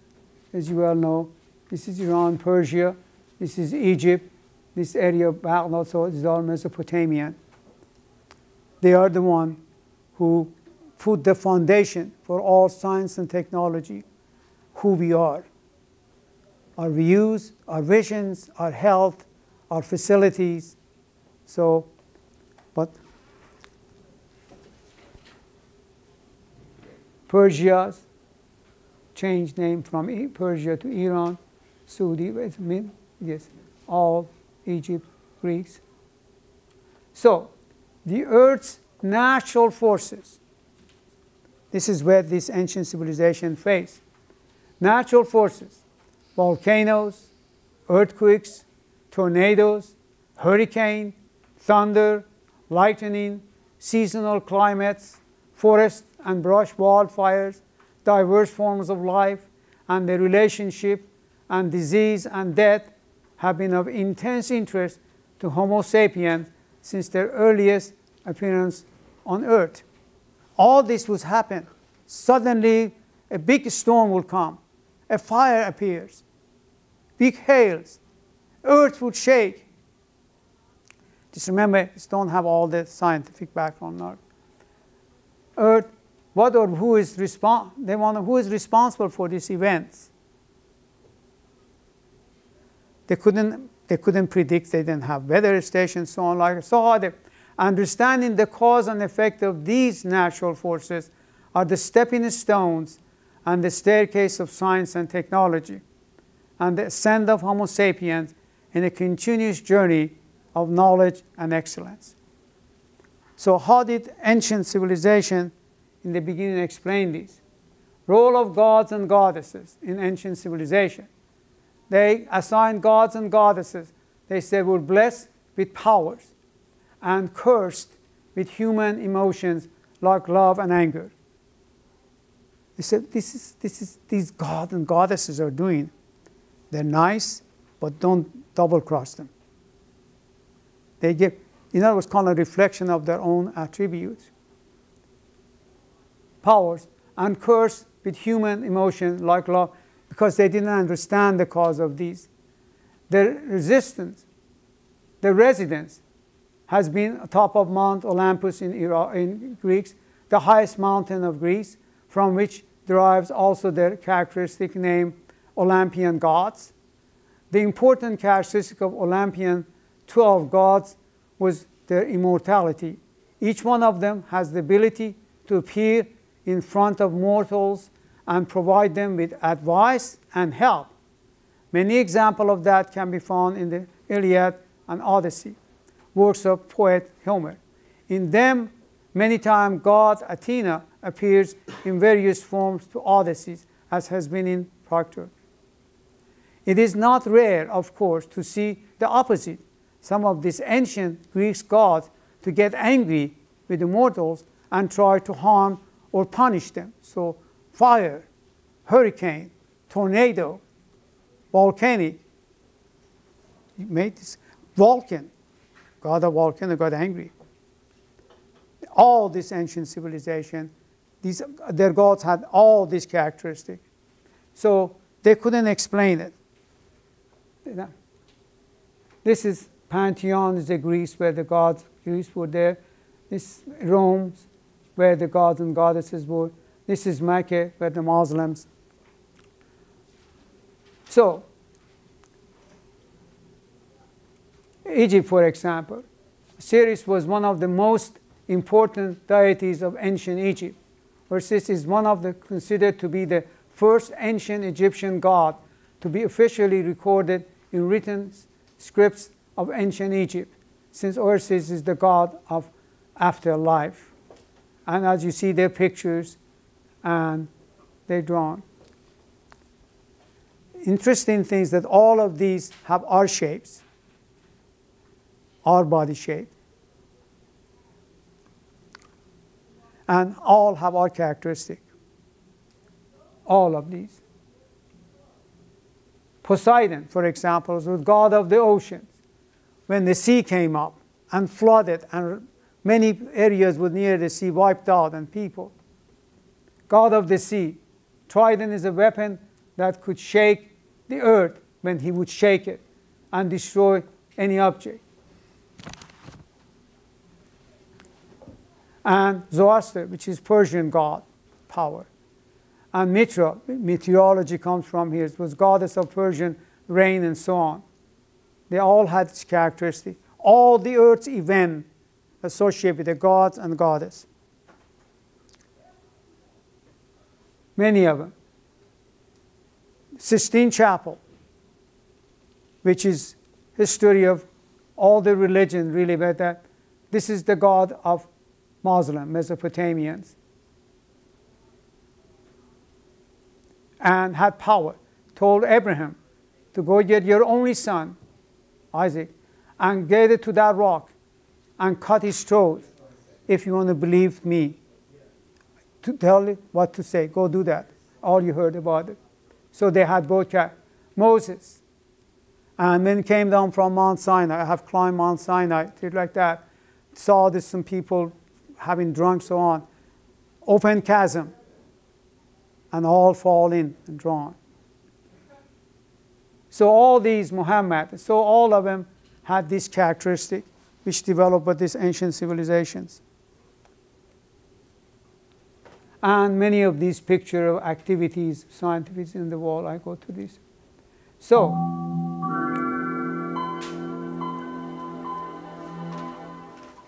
as you well know, this is Iran, Persia, this is Egypt, this area of Baghdad, so it's all Mesopotamian. They are the one who put the foundation for all science and technology, who we are. Our views, our visions, our health, our facilities. So, but Persia changed name from Persia to Iran, Saudi, yes, all Egypt, Greeks. So, the Earth's natural forces. This is where this ancient civilization faced. Natural forces, volcanoes, earthquakes, tornadoes, hurricane, thunder, lightning, seasonal climates, forest and brush wildfires, diverse forms of life, and their relationship and disease and death have been of intense interest to Homo sapiens since their earliest appearance on Earth. All this would happen. Suddenly, a big storm will come, a fire appears, big hails, Earth would shake. Just remember, don't have all the scientific background. Earth, what or who is respon- They want who is responsible for these events? They couldn't, they couldn't predict, they didn't have weather stations, so on, like so on. Understanding the cause and effect of these natural forces are the stepping stones and the staircase of science and technology, and the ascent of Homo sapiens in a continuous journey of knowledge and excellence. So, how did ancient civilization in the beginning explain this? Role of gods and goddesses in ancient civilization. They assigned gods and goddesses. They said were blessed with powers and cursed with human emotions like love and anger. They said this is this is these gods and goddesses are doing. They're nice, but don't double cross them. They give in other words, kind of a reflection of their own attributes. Powers and cursed with human emotions like love because they didn't understand the cause of these. Their resistance, their residence, has been atop of Mount Olympus in, Iraq, in Greeks, the highest mountain of Greece, from which derives also their characteristic name, Olympian gods. The important characteristic of Olympian 12 gods was their immortality. Each one of them has the ability to appear in front of mortals and provide them with advice and help. Many examples of that can be found in the Iliad and Odyssey, works of poet Homer. In them, many times God Athena appears in various forms to Odysseus, as has been in Proctor. It is not rare, of course, to see the opposite. Some of these ancient Greek gods to get angry with the mortals and try to harm or punish them. So, fire, hurricane, tornado, volcanic. Made this Vulcan, god of volcano, got angry. All this ancient civilization, these, their gods had all these characteristics. So they couldn't explain it. This is Pantheon, is the Greece where the gods Greece were there. This Rome, where the gods and goddesses were. This is Mecca, where the Muslims. So, Egypt, for example, Osiris was one of the most important deities of ancient Egypt. Osiris is one of the considered to be the first ancient Egyptian god to be officially recorded in written scripts of ancient Egypt, since Osiris is the god of afterlife and as you see their pictures and they're drawn. Interesting things that all of these have R shapes, R body shape. And all have R characteristic, all of these. Poseidon, for example, was the god of the oceans. When the sea came up and flooded and many areas were near the sea wiped out and people. God of the sea. Trident is a weapon that could shake the earth when he would shake it and destroy any object. And Zoroaster, which is Persian god, power. And Mitra, meteorology comes from here, it was goddess of Persian rain and so on. They all had this characteristic. All the earth's event associated with the gods and goddess. Many of them. Sistine Chapel, which is history of all the religion really, but that this is the god of Muslim, Mesopotamians. And had power. Told Abraham to go get your only son, Isaac, and get it to that rock and cut his throat if you want to believe me. To tell what to say, go do that. All you heard about it. So they had both. Moses. And then came down from Mount Sinai. I have climbed Mount Sinai, did like that. Saw this some people having drunk, so on. Open chasm. And all fall in and drawn. So all these Muhammad, so all of them had this characteristic which developed by these ancient civilizations. And many of these picture of activities, scientific in the wall, I go to this. So,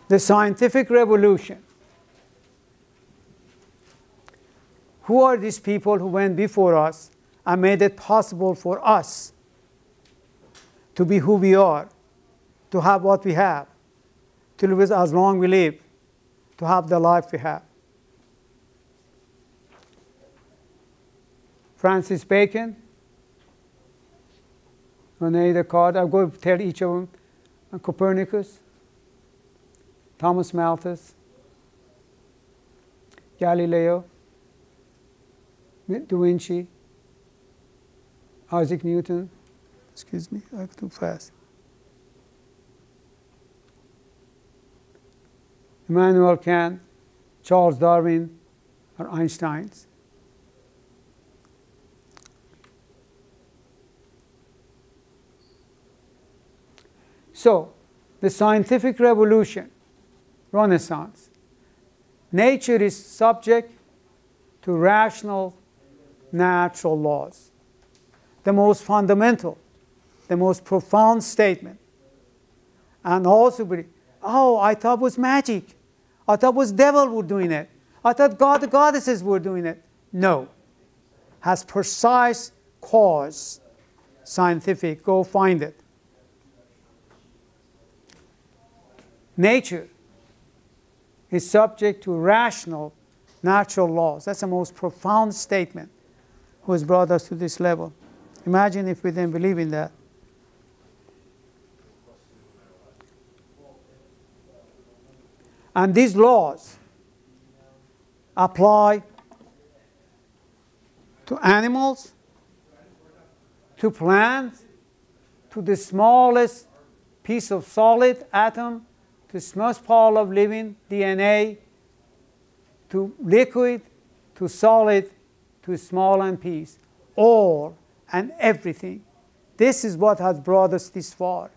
the scientific revolution. Who are these people who went before us and made it possible for us to be who we are, to have what we have, to live as long we live, to have the life we have? Francis Bacon, Rene Descartes, I'll go tell each of them, and Copernicus, Thomas Malthus, Galileo, Da Vinci, Isaac Newton. Excuse me, I'm too fast. Immanuel Kant, Charles Darwin, or Einstein's. So, the scientific revolution, Renaissance, nature is subject to rational natural laws. The most fundamental, the most profound statement. And also, oh, I thought it was magic. I thought it was devil were doing it. I thought God, the goddesses were doing it. No. Has precise cause, scientific. Go find it. Nature is subject to rational natural laws. That's the most profound statement who has brought us to this level. Imagine if we didn't believe in that. And these laws apply to animals, to plants, to the smallest piece of solid atom, to the smallest part of living DNA, to liquid, to solid, to small and piece, all and everything. This is what has brought us this far.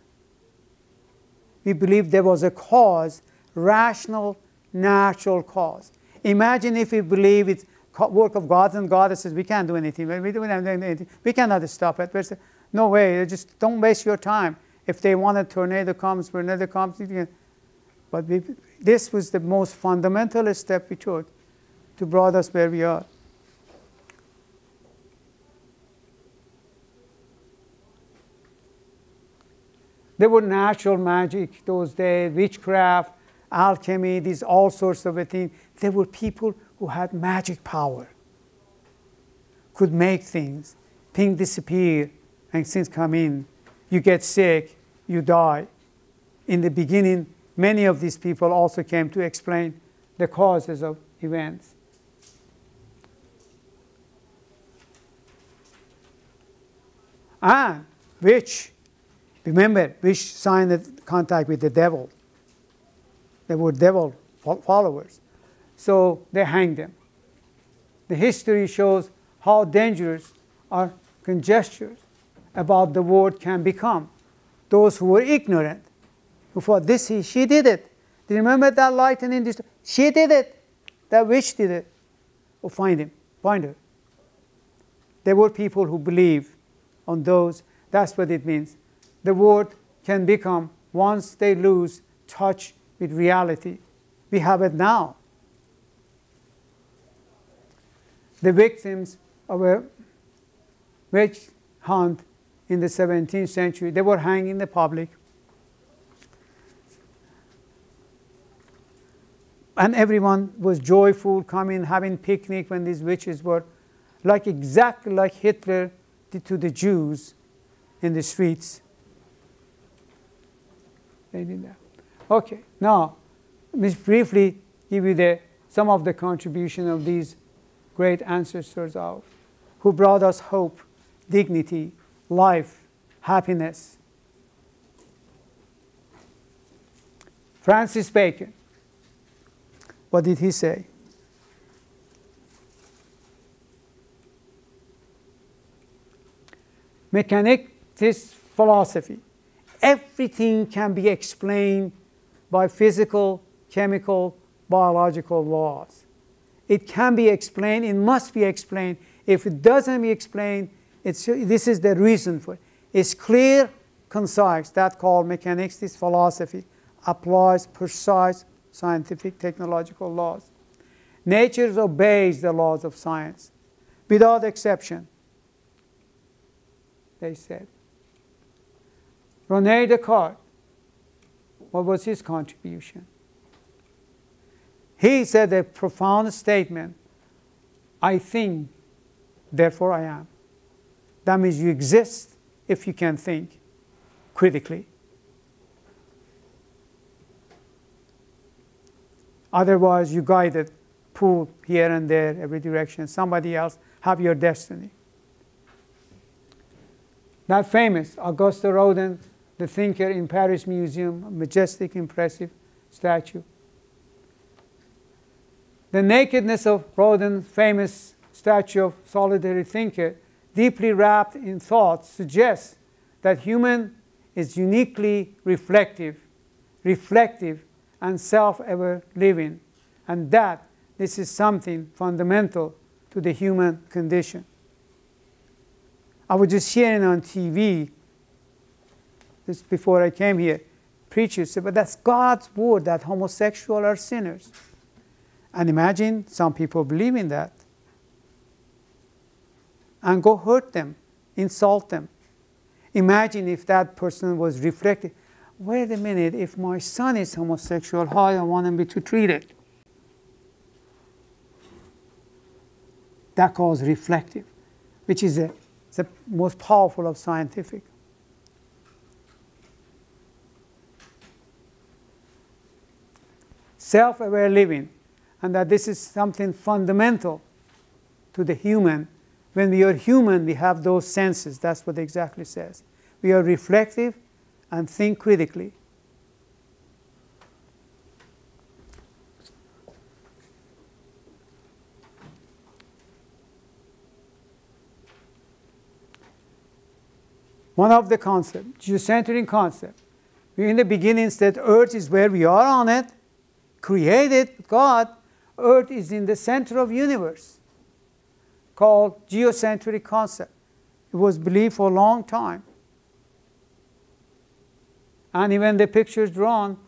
We believe there was a cause, rational, natural cause. Imagine if we believe it's work of gods and goddesses. We can't do anything. We, do anything. we cannot stop it. no way. Just don't waste your time. If they want a tornado comes, tornado comes. But we, this was the most fundamental step we took to brought us where we are. There were natural magic those days, witchcraft, alchemy, these all sorts of things. There were people who had magic power, could make things, things disappear, and things come in. You get sick, you die. In the beginning, many of these people also came to explain the causes of events. And which, remember, which signed the contact with the devil. They were devil followers. So they hanged them. The history shows how dangerous our conjectures about the word can become. Those who were ignorant, who thought this, he, she did it. Do you remember that lightning? She did it. That witch did it. Oh, find him, find her. There were people who believe on those. That's what it means. The word can become, once they lose touch with reality, we have it now. The victims of a witch hunt in the 17th century, they were hanging in the public. And everyone was joyful, coming, having picnic when these witches were like exactly like Hitler did to the Jews in the streets. They did that. Okay, now, let me briefly give you the, some of the contribution of these great ancestors of, who brought us hope, dignity, life, happiness. Francis Bacon, what did he say? Mechanicist philosophy. Everything can be explained by physical, chemical, biological laws. It can be explained, it must be explained. If it doesn't be explained, it's, this is the reason for it. It's clear, concise. That called mechanics, this philosophy applies precise scientific technological laws. Nature obeys the laws of science without exception, they said. Rene Descartes, what was his contribution? He said a profound statement I think, therefore I am. That means you exist if you can think critically. Otherwise, you guided, pulled here and there, every direction. Somebody else have your destiny. That famous Auguste Rodin, the thinker in Paris Museum, majestic, impressive statue. The nakedness of Rodin's famous statue of solitary thinker, deeply wrapped in thought, suggests that human is uniquely reflective, reflective and self-ever living, and that this is something fundamental to the human condition. I was just hearing on TV just before I came here, preachers said, but that's God's word that homosexuals are sinners. And imagine some people believe in that and go hurt them, insult them. Imagine if that person was reflecting, wait a minute, if my son is homosexual, how I want him to be treated? That calls reflective, which is a, the most powerful of scientific. Self-aware living and that this is something fundamental to the human. When we are human, we have those senses. That's what exactly says. We are reflective and think critically. One of the concepts, geocentric concept. We in the beginning said Earth is where we are on it, created God, Earth is in the center of universe, called geocentric concept. It was believed for a long time. And even the pictures drawn,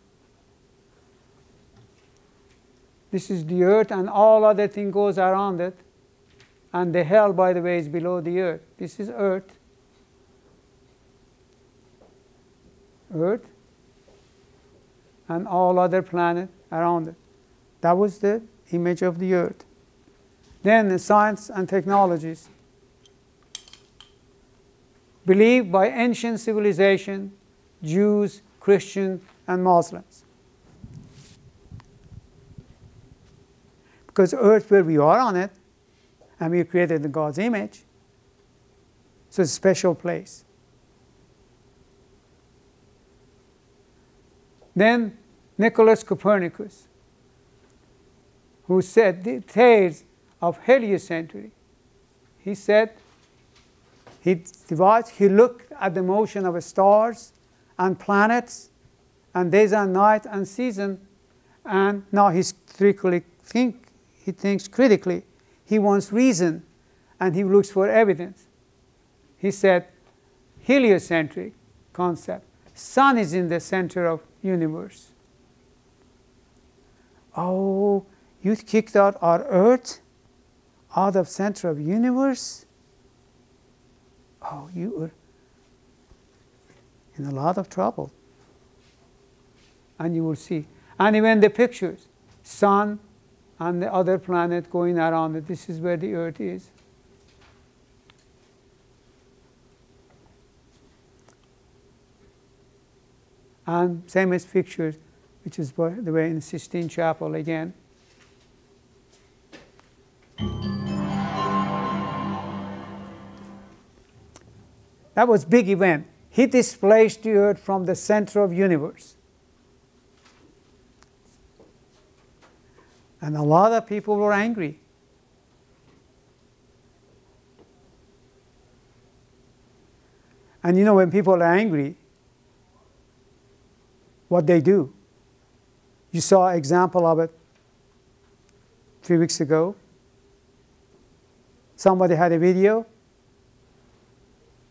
this is the earth and all other thing goes around it. And the hell, by the way, is below the earth. This is earth. Earth and all other planet around it. That was the image of the earth. Then the science and technologies believed by ancient civilization, Jews, Christians, and Muslims. because earth where we are on it, and we created in God's image. So it's a special place. Then Nicholas Copernicus, who said the tales of heliocentricity. He said he divides, he looked at the motion of stars and planets and days and night and season, and now he's critically think he thinks critically. He wants reason and he looks for evidence. He said heliocentric concept. Sun is in the center of universe. Oh, you kicked out our earth out of center of universe? Oh, you were in a lot of trouble. And you will see. And even the pictures, sun and the other planet going around it, this is where the earth is. And same as pictures, which is by the way in the Sistine Chapel again. That was big event. He displaced the earth from the center of universe. And a lot of people were angry. And you know when people are angry, what they do. You saw an example of it three weeks ago. Somebody had a video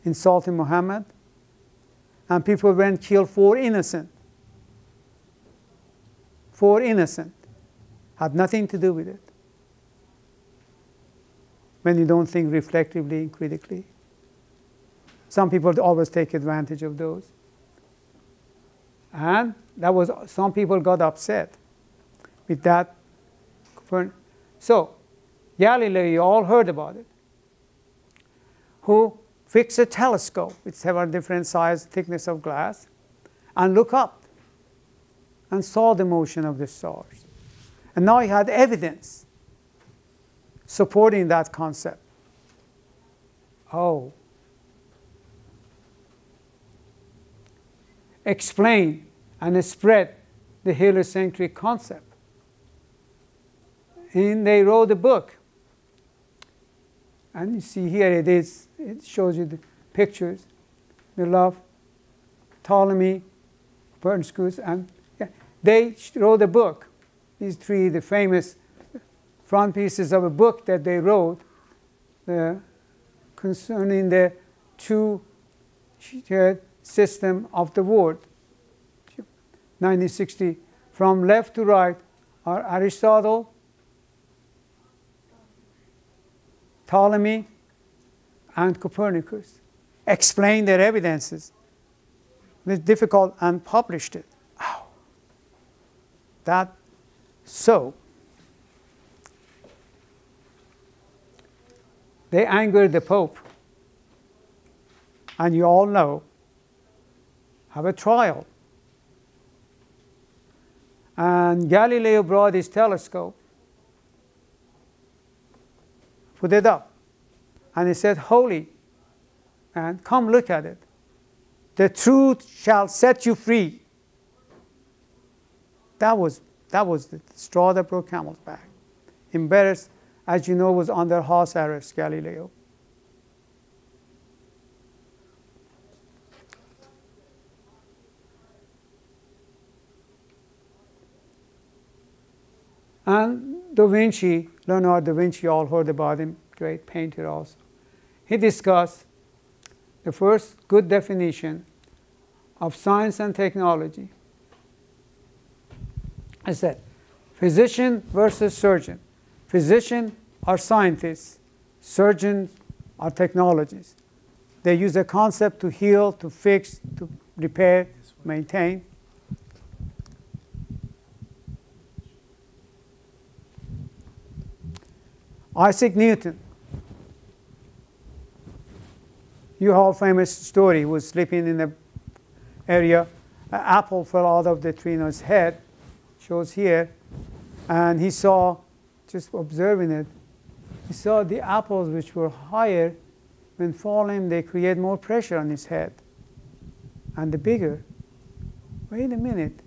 insulting Muhammad, and people went and killed four innocent. Four innocent. Had nothing to do with it. When you don't think reflectively and critically. Some people always take advantage of those. And that was some people got upset with that. So Galileo, you all heard about it, who fixed a telescope with several different size, thickness of glass, and look up and saw the motion of the stars. And now he had evidence supporting that concept. Oh, explain and spread the heliocentric concept. And they wrote a book. And you see here it is, it shows you the pictures, the love, Ptolemy, Copernicus, and yeah, they wrote a book. These three, the famous front pieces of a book that they wrote uh, concerning the two system of the world. 1960, from left to right are Aristotle, Ptolemy, and Copernicus. Explained their evidences. It's difficult and published it. That so. They angered the Pope. And you all know have a trial. And Galileo brought his telescope, put it up, and he said, Holy, and come look at it. The truth shall set you free. That was, that was the straw that broke camel's back. Embarrassed, as you know, was under house arrest, Galileo. And Da Vinci, Leonardo da Vinci, all heard about him, great painter also. He discussed the first good definition of science and technology. I said, physician versus surgeon. Physician are scientists, surgeons are technologists. They use a concept to heal, to fix, to repair, maintain. Isaac Newton. You have famous story. Was sleeping in the area. An apple fell out of the tree on his head. Shows here. And he saw just observing it, he saw the apples which were higher, when falling, they create more pressure on his head. And the bigger, wait a minute,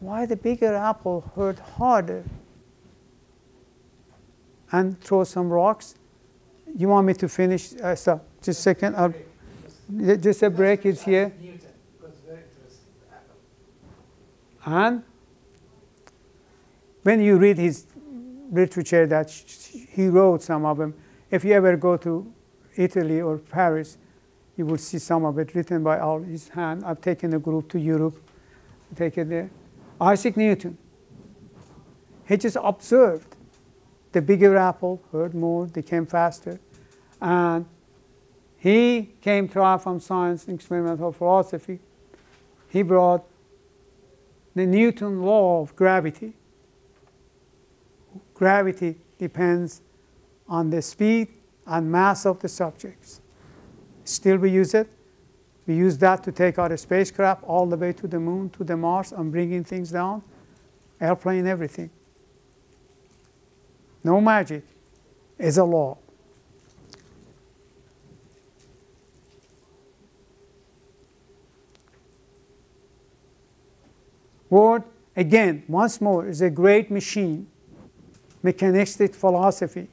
why the bigger apple hurt harder? And throw some rocks. You want me to finish? Uh, stop. Just a second. I'll, just a break is here. And when you read his literature that he wrote some of them, if you ever go to Italy or Paris, you will see some of it written by all his hand. I've taken a group to Europe, take it there. Isaac Newton, he just observed the bigger apple, heard more, they came faster, and he came to from science and experimental philosophy. He brought the Newton law of gravity. Gravity depends on the speed and mass of the subjects. Still, we use it. We use that to take our spacecraft all the way to the moon, to the Mars, and bringing things down, airplane, everything. No magic. It's a law. Word, again, once more, is a great machine, mechanistic philosophy.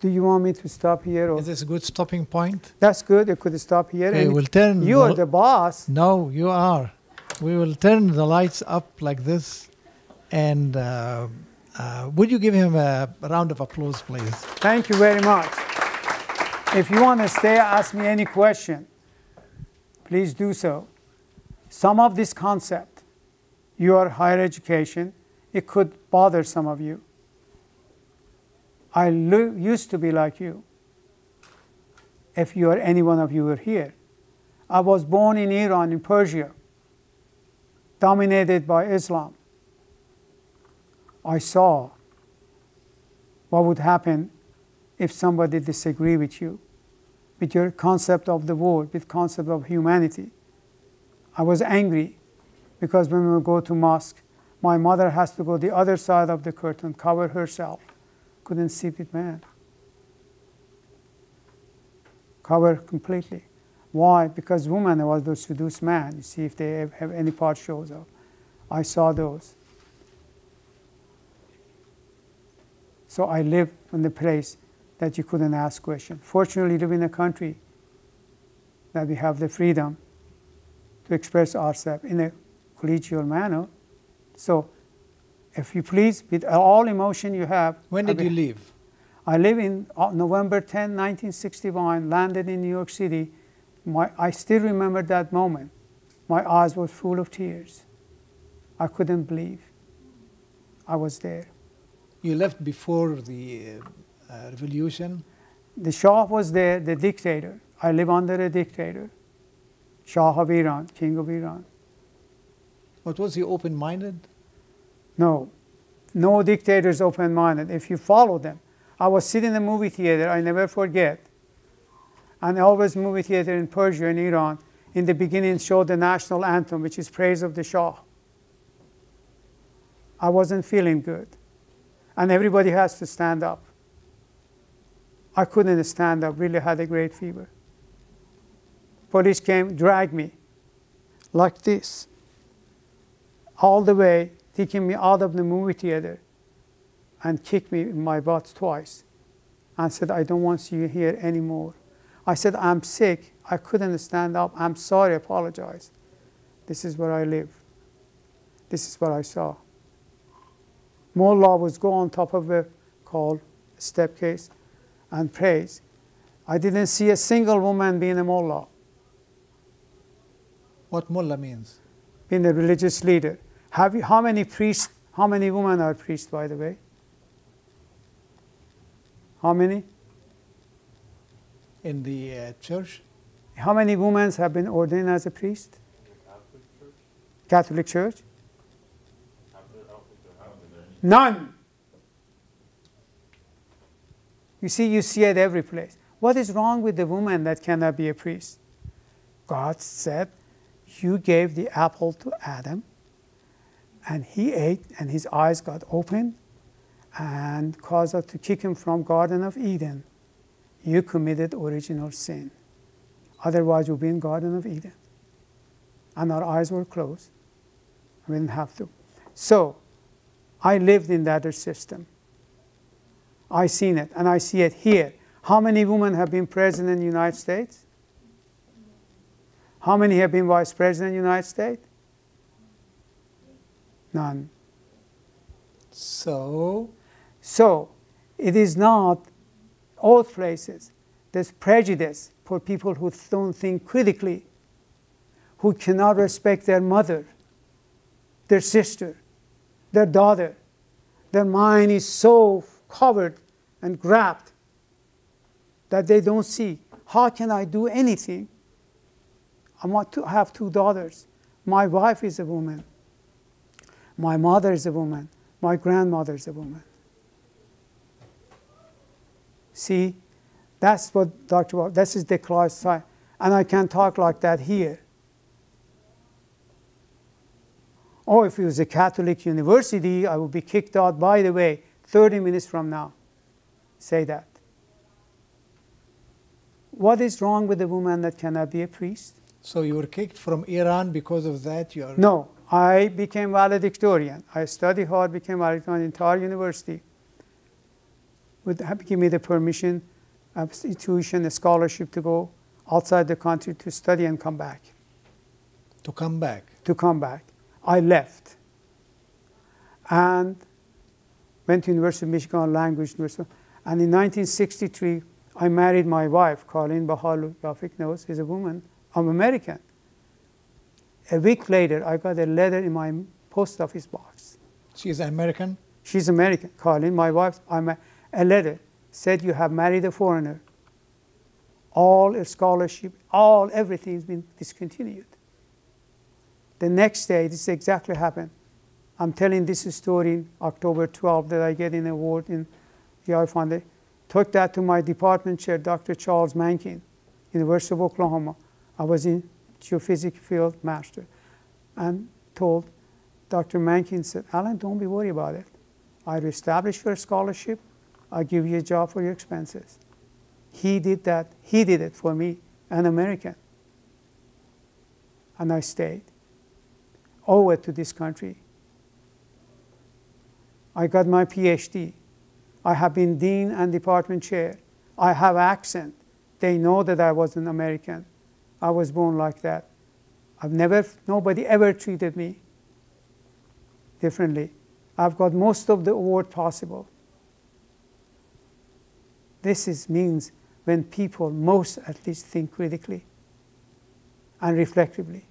Do you want me to stop here? Or? Is this a good stopping point? That's good. You could stop here. Okay, and we'll turn. you are the boss. No, you are. We will turn the lights up like this. And uh, uh, would you give him a round of applause, please? Thank you very much. If you want to stay, ask me any question. Please do so. Some of this concept, your higher education, it could bother some of you. I used to be like you. If you are any one of you are here, I was born in Iran, in Persia, dominated by Islam. I saw what would happen if somebody disagree with you with your concept of the world, with concept of humanity. I was angry because when we go to mosque, my mother has to go the other side of the curtain, cover herself. Couldn't see with man. Cover completely. Why? Because woman was to seduce man. You see if they have any part shows up. I saw those. So I live in the place that you couldn't ask questions. Fortunately, live in a country that we have the freedom to express ourselves in a collegial manner. So, if you please, with all emotion you have. When did you leave? I live in uh, November 10, 1961, landed in New York City. My, I still remember that moment. My eyes were full of tears. I couldn't believe I was there. You left before the uh, uh, revolution? The Shah was there, the dictator. I live under a dictator, Shah of Iran, king of Iran. But was he open minded? No, no dictator is open minded. If you follow them, I was sitting in a movie theater, I never forget. And always movie theater in Persia and Iran, in the beginning showed the national anthem, which is praise of the Shah. I wasn't feeling good. And everybody has to stand up. I couldn't stand up, really had a great fever. Police came, dragged me like this, all the way, taking me out of the movie theater and kicked me in my butt twice and said, I don't want you here anymore. I said, I'm sick. I couldn't stand up. I'm sorry, apologize. This is where I live. This is what I saw. Mullah was go on top of a called step case and praise. I didn't see a single woman being a mullah. What mullah means? Being a religious leader. Have you, how many priests, how many women are priests, by the way? How many? In the uh, church? How many women have been ordained as a priest? Catholic Church? None. You see, you see it every place. What is wrong with the woman that cannot be a priest? God said You gave the apple to Adam, and he ate, and his eyes got opened, and caused us to kick him from Garden of Eden. You committed original sin. Otherwise, you'd be in Garden of Eden. And our eyes were closed. We didn't have to. So, I lived in that system. I seen it, and I see it here. How many women have been president in the United States? How many have been vice president in the United States? None. So, So, it is not all places. There's prejudice for people who don't think critically, who cannot respect their mother, their sister, their daughter. Their mind is so covered and grabbed that they don't see how can I do anything? I want to have two daughters. My wife is a woman. My mother is a woman. My grandmother is a woman. See, that's what Dr. Wa- This is the class side. And I can talk like that here. Or if it was a Catholic university, I would be kicked out, by the way, 30 minutes from now. Say that. What is wrong with a woman that cannot be a priest? so you were kicked from Iran because of that. You are No, I became valedictorian. I studied hard, became valedictorian in entire university. Would have give me the permission, of tuition, a scholarship to go outside the country to study and come back. to come back. To come back, I left and went to University of Michigan Language University. And in 1963, I married my wife, Colleen Baharlou. Wafeek knows, is a woman. I'm American. A week later, I got a letter in my post office box. She is American. She's American. Colleen, my wife, I'm a, a letter said you have married a foreigner. All scholarship, all everything has been discontinued. The next day, this exactly happened. I'm telling this story in October 12 that I get an award in the I Foundation. Took that to my department chair, Dr. Charles Mankin, University of Oklahoma. I was in geophysics field master, and told Dr. Mankin said, Alan, don't be worried about it. I established your scholarship. I'll give you a job for your expenses. He did that. He did it for me, an American. And I stayed. Owe it to this country. I got my PhD. I have been dean and department chair. I have accent. They know that I was an American. I was born like that. I've never, nobody ever treated me differently. I've got most of the award possible. This is, means when people most at least think critically and reflectively.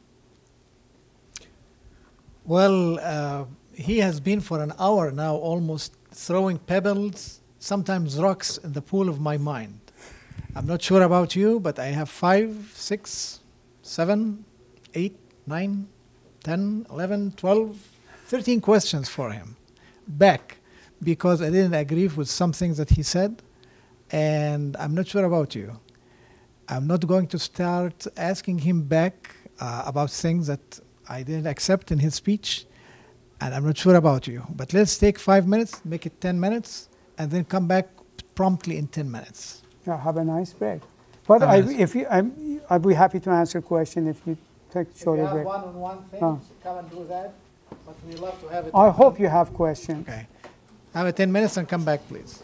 Well, uh, he has been for an hour now almost throwing pebbles, sometimes rocks, in the pool of my mind. I'm not sure about you, but I have five, six, seven, eight, nine, ten, eleven, twelve, thirteen questions for him back because I didn't agree with some things that he said, and I'm not sure about you. I'm not going to start asking him back uh, about things that I didn't accept in his speech, and I'm not sure about you. But let's take five minutes, make it 10 minutes, and then come back promptly in 10 minutes. Yeah, have a nice break. But Have a I, nice- if you, I'm, I'd be happy to answer a question if you take a shorter break. one-on-one things, Oh. come and do that. But we love to have it. I hope you have questions. Okay. Have a 10 minutes and come back, please.